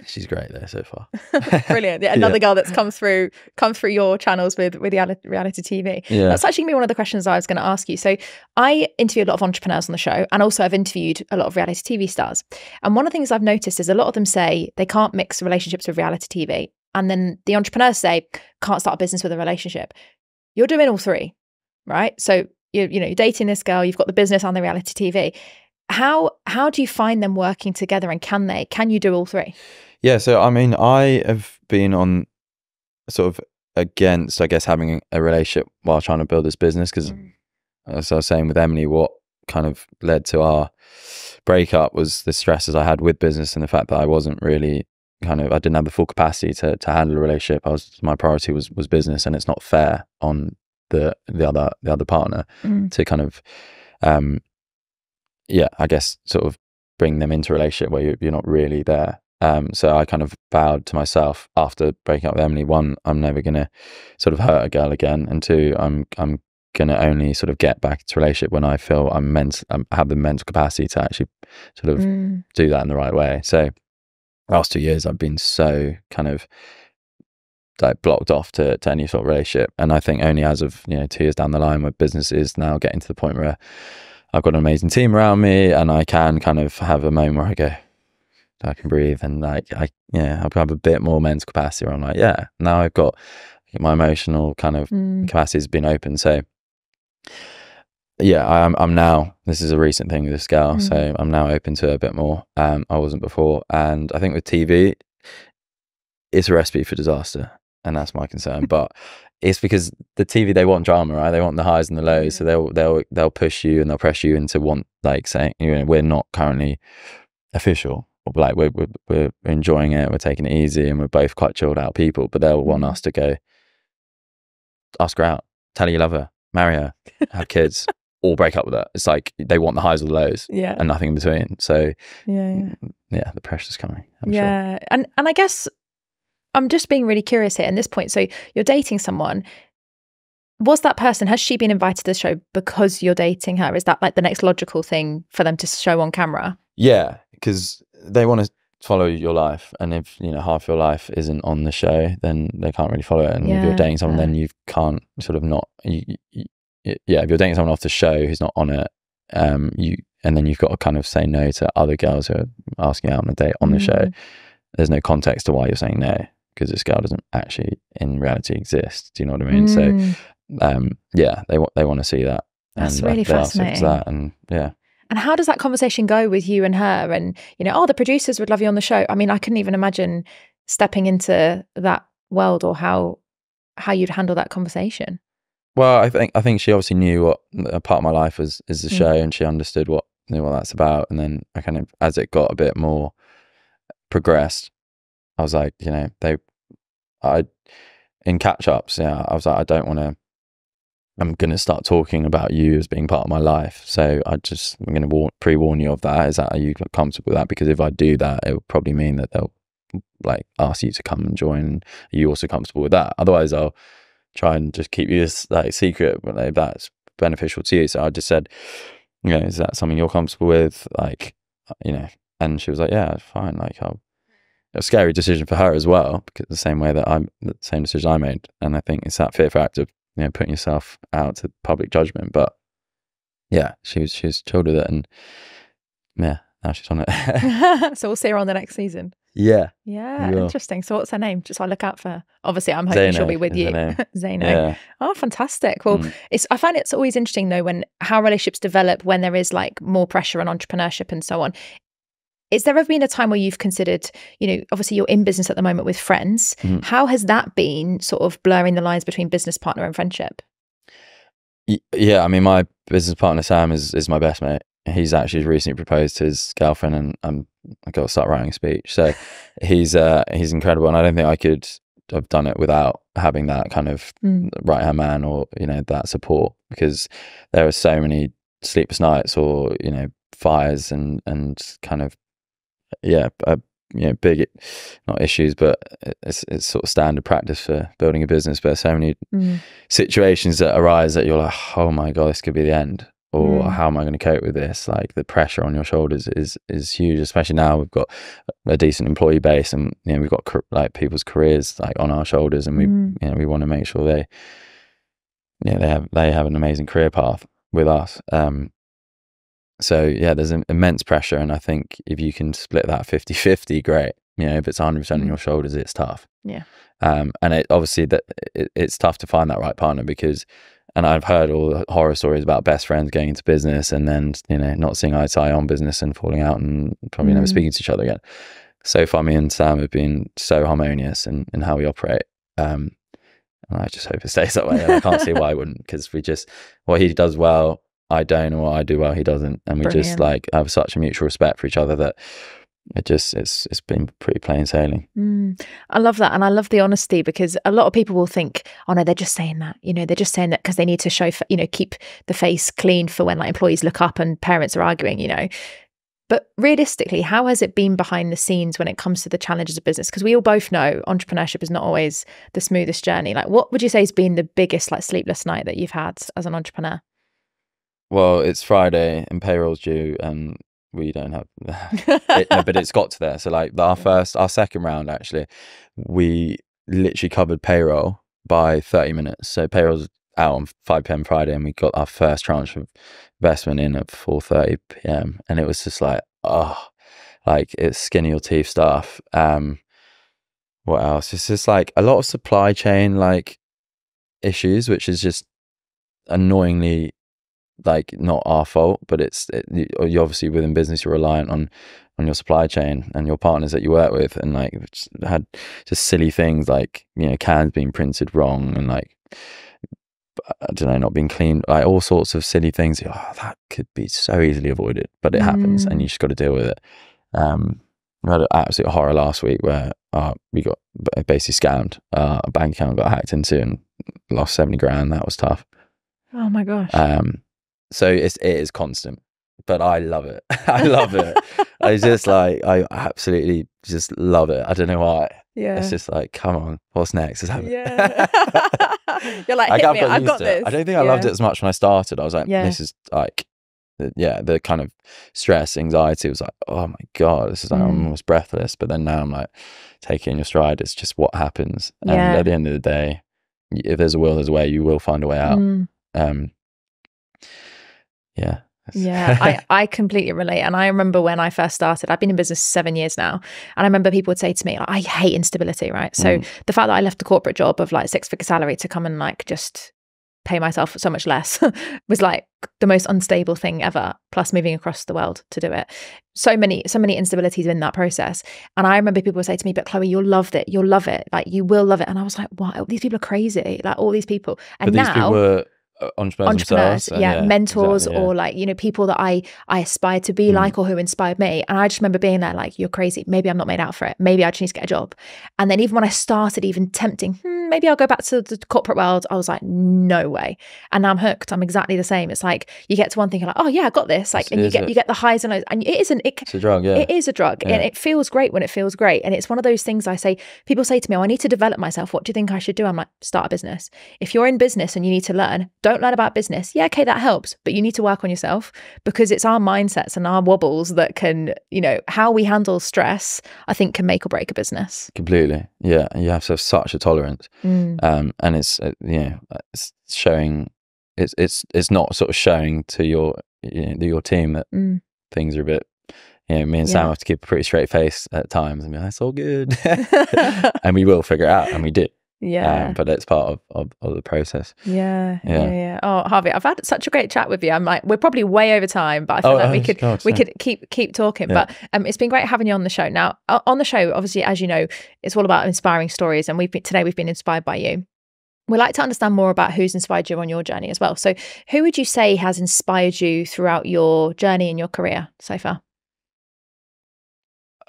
She's great there so far (laughs) Brilliant. Yeah, (laughs) Yeah. another girl that's come through come through your channels with with reality, reality TV. yeah That's actually gonna be one of the questions I was going to ask you. So I interview a lot of entrepreneurs on the show, and also I've interviewed a lot of reality TV stars. And one of the things I've noticed is a lot of them say they can't mix relationships with reality TV, and then the entrepreneurs say can't start a business with a relationship. You're doing all three, right? So you you know you're dating this girl, you've got the business and the reality TV. How how do you find them working together, and can they? Can you do all three? Yeah, so I mean, I have been on sort of against, I guess, having a relationship while trying to build this business because, Mm. as I was saying with Emily, what kind of led to our breakup was the stresses I had with business and the fact that I wasn't really kind of I didn't have the full capacity to to handle a relationship. I was my priority was was business, and it's not fair on the the other the other partner Mm. to kind of um yeah i guess sort of bring them into a relationship where you, you're not really there um so i kind of vowed to myself after breaking up with emily one i'm never gonna sort of hurt a girl again and two i'm i'm gonna only sort of get back into a relationship when i feel i'm meant i have the mental capacity to actually sort of Mm. do that in the right way. So last two years I've been so kind of like blocked off to, to any sort of relationship. And I think only as of, you know, two years down the line where business is now getting to the point where I've got an amazing team around me and I can kind of have a moment where I go, I can breathe and like I yeah, I have a bit more mental capacity where I'm like, yeah, now I've got my emotional kind of Mm. capacity has been open. So yeah, I'm I'm now this is a recent thing with this girl, Mm. so I'm now open to it a bit more. Um I wasn't before. And I think with TV, it's a recipe for disaster. And that's my concern. but it's because the TV they want drama, right? They want the highs and the lows. So they'll they'll they'll push you and they'll press you into want like saying, you know, we're not currently official. Or like we're, we're we're enjoying it, we're taking it easy, and we're both quite chilled out people. But they'll want Mhm. us to go, ask her out, tell her you love her, marry her, have kids, (laughs) or break up with her. It's like they want the highs or the lows Yeah. and nothing in between. So Yeah. yeah. yeah, the pressure's coming. I'm sure. yeah and and i guess i'm just being really curious here in this point so you're dating someone was that person has she been invited to the show because you're dating her is that like the next logical thing for them to show on camera Yeah, because they want to follow your life, and if you know half your life isn't on the show, then they can't really follow it. And if you're dating someone, then you can't sort of not. You, you, yeah, if you're dating someone off the show who's not on it, um, you and then you've got to kind of say no to other girls who are asking out on a date on the show. Mm. There's no context to why you're saying no because this girl doesn't actually in reality exist. Do you know what I mean? So Mm. um, yeah, they want they want to see that. That's and, uh, really they ask if fascinating. That and yeah, And how does that conversation go with you and her? And, you know, oh, the producers would love you on the show. I mean, I couldn't even imagine stepping into that world or how how you'd handle that conversation. Well, I think I think she obviously knew what a part of my life was is the Mm. show, and she understood what knew what that's about. And then I kind of, as it got a bit more progressed, I was like, you know, they, I, in catch ups, yeah, I was like, I don't want to. I'm going to start talking about you as being part of my life. So I just, I'm going to pre warn you of that. Is that, are you comfortable with that? Because if I do that, it will probably mean that they'll like ask you to come and join. Are you also comfortable with that? Otherwise, I'll try and just keep you as like secret, but like, that's beneficial to you. So I just said, you know, is that something you're comfortable with? Like, you know, and she was like, yeah, fine. Like, I'll, a scary decision for her as well, because the same way that I'm the same decision I made. And I think it's that fear factor of, you know, putting yourself out to public judgment. But yeah, she was, she was chilled with it. And yeah, now she's on it. (laughs) (laughs) so we'll see her on the next season. yeah. Yeah, interesting. So what's her name? Just so I look out for her. Obviously, I'm hoping she'll be with you. Zainab. (laughs) Yeah. Oh, fantastic. Well, Mm. it's I find it's always interesting though when how relationships develop when there is like more pressure on entrepreneurship and so on. Is there ever been a time where you've considered, you know, obviously you're in business at the moment with friends. Mhm. How has that been sort of blurring the lines between business partner and friendship? Yeah, I mean, my business partner Sam is is my best mate. He's actually recently proposed to his girlfriend, and I'm I got to start writing a speech. So (laughs) he's uh he's incredible, and I don't think I could have done it without having that kind of Mm. right hand man or you know that support because there are so many sleepless nights or you know fires and and kind of yeah you know big not issues but it's it's sort of standard practice for building a business but so many Mm. situations that arise that you're like, oh my god, this could be the end, or Mm. how am I going to cope with this? Like the pressure on your shoulders is is huge, especially now we've got a decent employee base, and you know we've got like people's careers like on our shoulders, and we Mm. you know we want to make sure they, yeah, they have they have an amazing career path with us. Um, so yeah, there's an immense pressure, and I think if you can split that 50-50, great. You know, if it's 100 percent on Mm. your shoulders, it's tough. Yeah. Um, and it obviously that it, it's tough to find that right partner because, and I've heard all the horror stories about best friends going into business and then you know not seeing eye to eye on business and falling out and probably never Mm. speaking to each other again. So far, me and Sam have been so harmonious in, in how we operate. Um, and I just hope it (laughs) stays that way. And I can't see why I wouldn't because we just what he does well, I don't, or I do well, he doesn't, and we just like have such a mutual respect for each other that it just it's it's been pretty plain sailing. Mm. I love that. And I love the honesty because a lot of people will think, oh no, they're just saying that. You know, they're just saying that because they need to show, you know, keep the face clean for when like employees look up and parents are arguing, you know. But realistically, how has it been behind the scenes when it comes to the challenges of business? Because we all both know entrepreneurship is not always the smoothest journey. Like, what would you say has been the biggest like sleepless night that you've had as an entrepreneur? Well, it's Friday and payroll's due, and we don't have. (laughs) it, no, but it's got to there. So like our (laughs) first, our second round actually, we literally covered payroll by thirty minutes. So payroll's out on five pm Friday, and we got our first tranche of investment in at four thirty pm, and it was just like oh, like it's skinny your teeth stuff. Um, what else? It's just like a lot of supply chain like issues, which is just annoyingly like not our fault, but it's it, you you obviously within business you're reliant on on your supply chain and your partners that you work with, and like just had just silly things like you know cans being printed wrong and like I don't know not being cleaned, like all sorts of silly things. Oh, that could be so easily avoided, but it happens, and Mm. you just got to deal with it. Um, we had an absolute horror last week where uh, we got basically scammed. Uh, a bank account got hacked into and lost seventy grand. That was tough. Oh my gosh. Um, so it's it is constant, but I love it. (laughs) I love it. I (laughs) just like I absolutely just love it. I don't know why. yeah. It's just like, come on, what's next? Yeah. (laughs) You're like, I hit got, me. got I've got this. I don't think I loved it as much when I started. I was like, Yeah. this is like, the, yeah, the kind of stress, anxiety was like, oh my god, this is like I'm Mm. almost breathless. But then now I'm like taking your stride. It's just what happens, and Yeah. at the end of the day, if there's a will, there's a way. You will find a way out. Mm. Um, yeah, Yeah, I, (laughs) I completely relate. And I remember when I first started, I've been in business seven years now. And I remember people would say to me, I hate instability, right? So Mm. the fact that I left the corporate job of like six figure salary to come and like just pay myself so much less (laughs) was like the most unstable thing ever plus moving across the world to do it so many so many instabilities in that process and i remember people would say to me but chloe you'll love it you'll love it like you will love it and i was like wow these people are crazy like all these people and but these now people were entrepreneurs, entrepreneurs themselves, yeah, mentors exactly, yeah. or like you know people that i i aspire to be Mm. like or who inspired me and i just remember being there like you're crazy maybe i'm not made out for it maybe i just need to get a job and then even when i started even tempting hmm, maybe i'll go back to the corporate world i was like no way and now i'm hooked i'm exactly the same it's like you get to one thing you're like oh yeah i got this like and you get it. you get the highs and lows and it isn't it It's a drug, yeah. it is a drug and it feels great when it feels great. And it's one of those things I say, people say to me, oh, I need to develop myself. What do you think I should do? I'm like, start a business. If you're in business and you need to learn, don't learn about business. Yeah, okay, that helps, but you need to work on yourself because it's our mindsets and our wobbles that can, you know, how we handle stress, I think can make or break a business. Completely, yeah. And you have to have such a tolerance, Mm. um, and it's uh, you know it's showing. It's it's it's not sort of showing to your you know, your team that Mm. things are a bit. You know, me and Sam Yeah. have to keep a pretty straight face at times. I mean, that's all good, (laughs) (laughs) and we will figure it out, and we do. Yeah. Um, but it's part of, of, of the process. Yeah, yeah, Yeah. yeah, Oh, Harvey, I've had such a great chat with you. I'm like, we're probably way over time, but I feel Oh, like we oh, could God, we yeah. could keep keep talking. Yeah. But um, it's been great having you on the show. Now, on the show, obviously, as you know, it's all about inspiring stories, and we've been today we've been inspired by you. We like to understand more about who's inspired you on your journey as well. So, who would you say has inspired you throughout your journey and your career so far?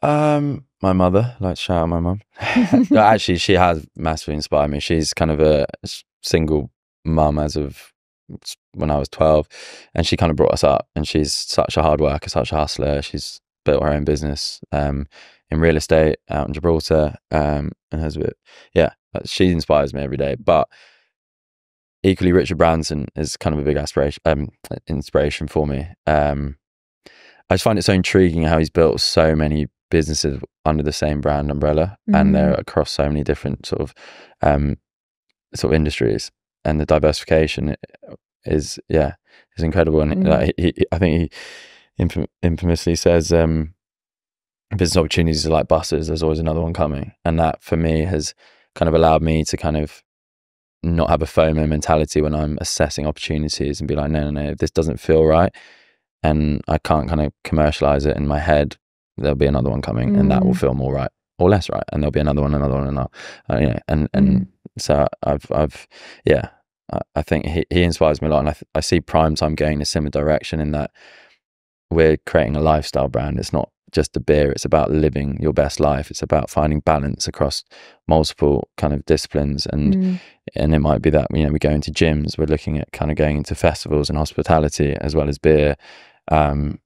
Um, my mother, like shout out my mum. (laughs) no, actually, she has massively inspired me. She's kind of a single mum as of when I was twelve, and she kind of brought us up. And she's such a hard worker, such a hustler. She's built her own business um, in real estate out in Gibraltar, um, and has a bit, yeah. uh, She inspires me every day. But equally, Richard Branson is kind of a big aspiration, um, inspiration for me. Um, I just find it so intriguing how he's built so many businesses under the same brand umbrella and they're across so many different sort of um sort of industries. And the diversification is yeah is incredible. And Mm. like, he, he- I think he infam- infamously says um business opportunities are like buses there's always another one coming. And that for me has kind of allowed me to kind of not have a FOMO mentality when I'm assessing opportunities and be like no no no this doesn't feel right. And I can't kind of commercialize it in my head, there'll be another one coming, and that will Mm. feel more right or less right, and there'll be another one, another one, and another, uh, you know, and and Mm. so I've I've yeah, I, I think he he inspires me a lot, and I I see Prime Time going in a similar direction in that we're creating a lifestyle brand. It's not just a beer; it's about living your best life. It's about finding balance across multiple kind of disciplines and Mm. and it might be that you know we go into gyms we're looking at kind of going into festivals and hospitality as well as beer um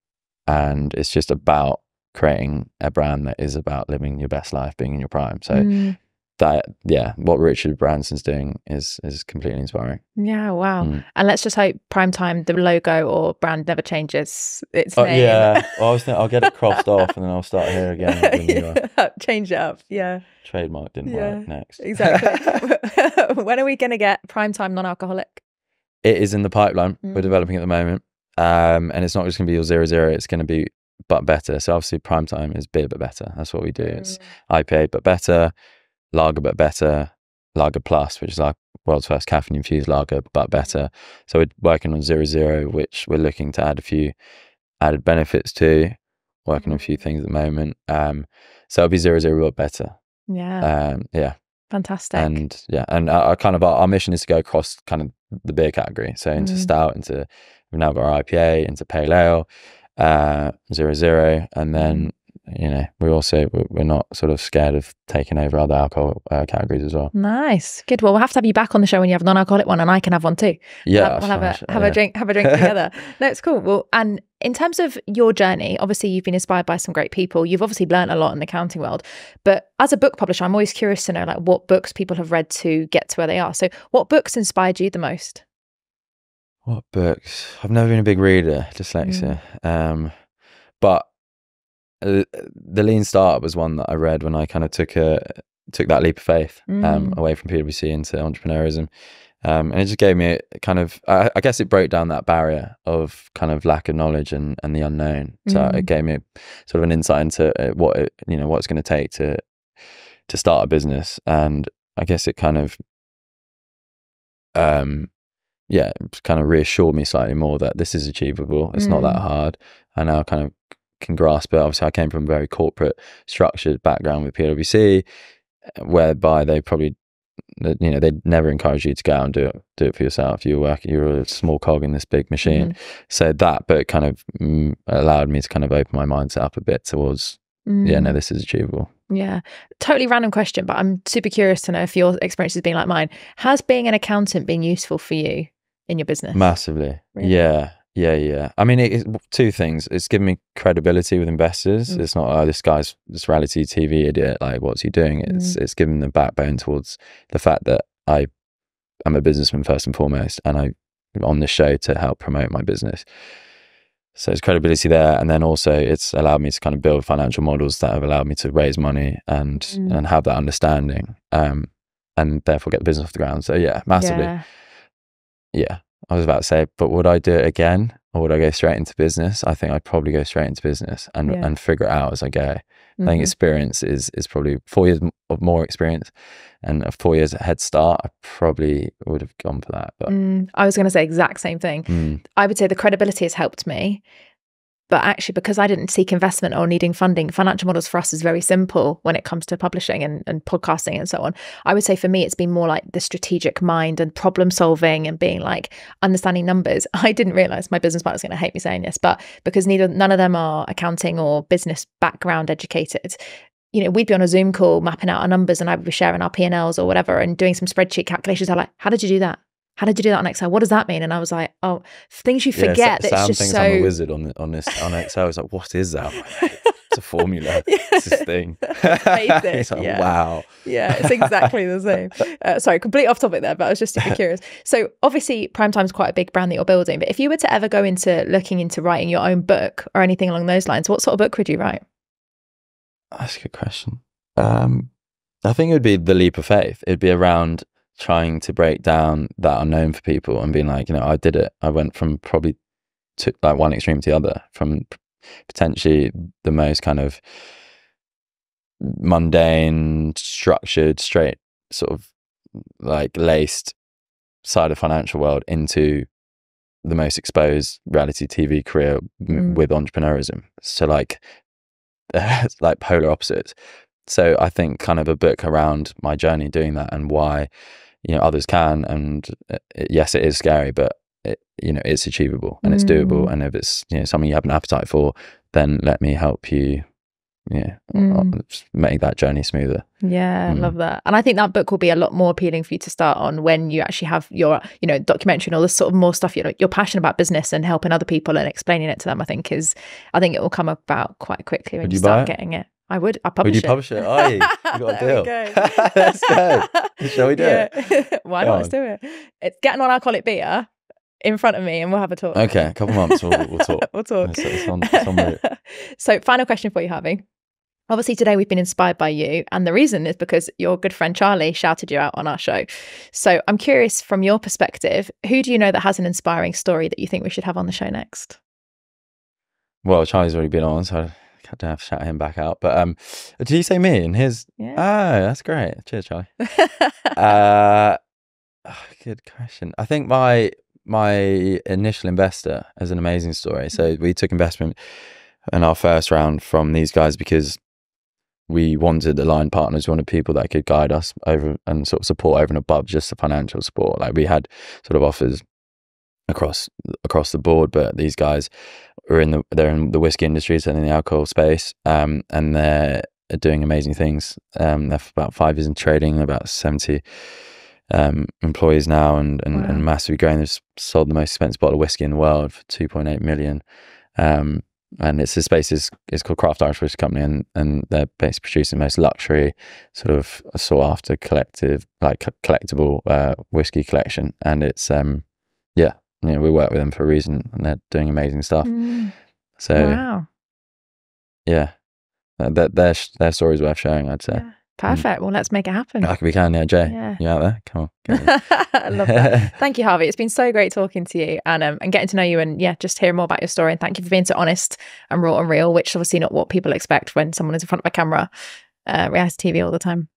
and it's just about creating a brand that is about living your best life being in your prime so Mm. that yeah what richard branson's doing is is completely inspiring Yeah, wow. Mm. And let's just hope prime time the logo or brand never changes its oh, name. yeah (laughs) well, i was thinking i'll get it crossed off and then i'll start here again (laughs) with the new, Yeah, (laughs) Change it up. Yeah, trademark didn't Yeah, work next exactly. when are we going to get prime time non alcoholic? it is in the pipeline we're Mm. developing at the moment um and it's not just going to be your zero zero it's going to be but better. So obviously prime time is beer but better. That's what we do. Mm. it's ipa but better. Lager but better. Lager plus which is our world's first caffeine infused lager but better. So we're working on zero zero which we're looking to add a few added benefits to. Working on a few Mm. things at the moment. Um so it'll be zero zero but better. Yeah, um yeah. Fantastic. and yeah, and our, our kind of our, our mission is to go across kind of the beer category, so into Mm. stout, into we've now got our IPA, into pale ale, uh, zero zero, and then Mm. you know we also we- we're not sort of scared of taking over other alcohol uh, categories as well. nice, good. Well, we'll have to have you back on the show when you have a non-alcoholic one, and I can have one too. Yeah, we'll have a have yeah. a drink, have a drink (laughs) together. No, it's cool. Well, and in terms of your journey, obviously you've been inspired by some great people. You've obviously learned a lot in the accounting world. But as a book publisher, I'm always curious to know like what books people have read to get to where they are. So, what books inspired you the most? What books? I've never been a big reader, dyslexia. Um, but uh, the Lean Startup was one that I read when I kind of took a took that leap of faith um, Mm. away from PwC into entrepreneurism. Um, and it just gave me a kind of, I, I guess it broke down that barrier of kind of lack of knowledge and, and the unknown. So Mm. it gave me sort of an insight into uh, what it, you know, what it's going to take to, to start a business. And I guess it kind of, um, yeah, it kind of reassured me slightly more that this is achievable. It's not that Mm. hard. I now kind of can grasp it. Obviously, I came from a very corporate, structured background with PwC, whereby they probably, you know, they'd never encourage you to go out and do it, do it for yourself. You were working, you were a small cog in this big machine. So that, but kind of mm, allowed me to kind of open my mindset up a bit towards, yeah, no, Mm. this is achievable. Yeah. Totally random question, but I'm super curious to know if your experience has been like mine. Has being an accountant been useful for you in your business? Massively. Really? Yeah. Yeah. Yeah. I mean, it, it's two things. It's given me credibility with investors. Mm. It's not, oh, this guy's this reality TV idiot. Like, what's he doing? It's, Mm. it's given the backbone towards the fact that I am a businessman first and foremost, and I'm on this show to help promote my business. So it's credibility there, and then also it's allowed me to kind of build financial models that have allowed me to raise money and Mm. and have that understanding, um, and therefore get the business off the ground. So yeah, massively Yeah. Yeah, I was about to say, but would I do it again or would I go straight into business? I think I'd probably go straight into business and Yeah. and figure it out as I go. I think Mhm. experience is is probably four years of more experience and a four years head start. I probably would have gone for that. But Mm, I was going to say exact same thing. mm, I would say the credibility has helped me. But actually, because I didn't seek investment or needing funding, financial models for us is very simple when it comes to publishing and, and podcasting and so on. I would say for me, it's been more like the strategic mind and problem solving and being like understanding numbers. (laughs) I didn't realize my business partner's going to hate me saying this, but because neither none of them are accounting or business background educated, you know, we'd be on a Zoom call mapping out our numbers and I would be sharing our P&Ls or whatever and doing some spreadsheet calculations. I'm like, how did you do that? How did you do that on Excel? What does that mean? And I was like, oh, things you yeah, forget that Sam it's just thinks so I'm a wizard on on this on Excel. It's like, what is that? I'm like, "Mate, It's a formula. (laughs) It's this thing. It's (laughs) like, yeah. wow. yeah, it's exactly the same. (laughs) Uh, sorry, complete off topic there, but I was just super curious. So, obviously, Primetime's quite a big brand that you're building. But if you were to ever go into looking into writing your own book or anything along those lines, what sort of book would you write? That's a good question. Um, I think it would be the leap of faith. It'd be around trying to break down that unknown for people and being like, you know, I did it. I went from probably to like one extreme to the other, from potentially the most kind of mundane, structured, straight, sort of like laced side of financial world into the most exposed reality TV career Mm. with entrepreneurism. So like, (laughs) like polar opposites. So I think kind of a book around my journey doing that and why, you know, others can. And uh, yes, it is scary, but it, you know, it's achievable and it's doable. Mm. And if it's, you know, something you have an appetite for, then let me help you, yeah, Mm. make that journey smoother. Yeah, I Mm. love that. And I think that book will be a lot more appealing for you to start on when you actually have your, you know, documentary and all this sort of more stuff. You know, you're passionate about business and helping other people and explaining it to them. I think is, I think it will come about quite quickly when Would you, you start it? getting it. I would. I publish Would you it. publish it? Oh, you (laughs) got a deal. (laughs) go. Let's go. Shall we do it? it? (laughs) Why Go not? Let's do it. It's getting on alcoholic beer in front of me, and we'll have a talk. Okay, a couple months we'll, we'll talk. we'll talk. It's- it's on- it's route. so, final question for you, Harvey. Obviously, today we've been inspired by you, and the reason is because your good friend Charlie shouted you out on our show. So, I'm curious from your perspective, who do you know that has an inspiring story that you think we should have on the show next? Well, Charlie's already been on, so I don't have to shout him back out. But um, did you say me and his? Yeah. Oh, that's great. Cheers, Charlie. (laughs) uh, oh, good question. I think my my initial investor has an amazing story. So we took investment in our first round from these guys because we wanted aligned partners, we wanted people that could guide us over and sort of support over and above just the financial support. Like we had sort of offers across across the board, but these guys are in the they're in the whiskey industry, so in the alcohol space, um, and they're doing amazing things. Um, they're about five years in trading, about seventy um, employees now, and and, Wow. and massively growing. They've sold the most expensive bottle of whiskey in the world for two point eight million. Um, and it's the space is is called Craft Irish Whiskey Company, and and they're basically producing the most luxury, sort of sought after collective like collectible uh, whiskey collection, and it's um you know we work with them for a reason, and they're doing amazing stuff. Mm, So wow. yeah, uh, their their their story's worth sharing. I'd say. Yeah. Perfect. Well, let's make it happen. Like we can, yeah. Jay, Yeah. you out there? Come on. (laughs) I love that. (laughs) Thank you, Harvey. It's been so great talking to you and um, and getting to know you and yeah, just hearing more about your story. And thank you for being so honest and raw and real, which is obviously not what people expect when someone is in front of a camera, uh, reality TV all the time.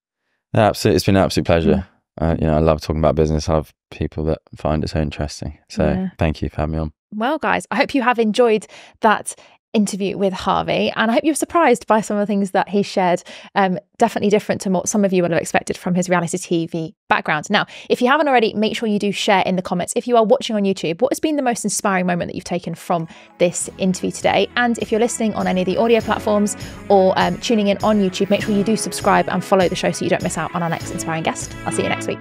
Yeah, absolutely. It's been an absolute pleasure. Mm. Uh, you know, I love talking about business. I love people that find it so interesting. So Yeah. thank you for having me on. Well, guys, I hope you have enjoyed that interview with Harvey, and I hope you were surprised by some of the things that he shared. Um, definitely different to what some of you would have expected from his reality TV background. Now, if you haven't already, make sure you do share in the comments. If you are watching on YouTube, what has been the most inspiring moment that you've taken from this interview today? And if you're listening on any of the audio platforms or um, tuning in on YouTube, make sure you do subscribe and follow the show so you don't miss out on our next inspiring guest. I'll see you next week.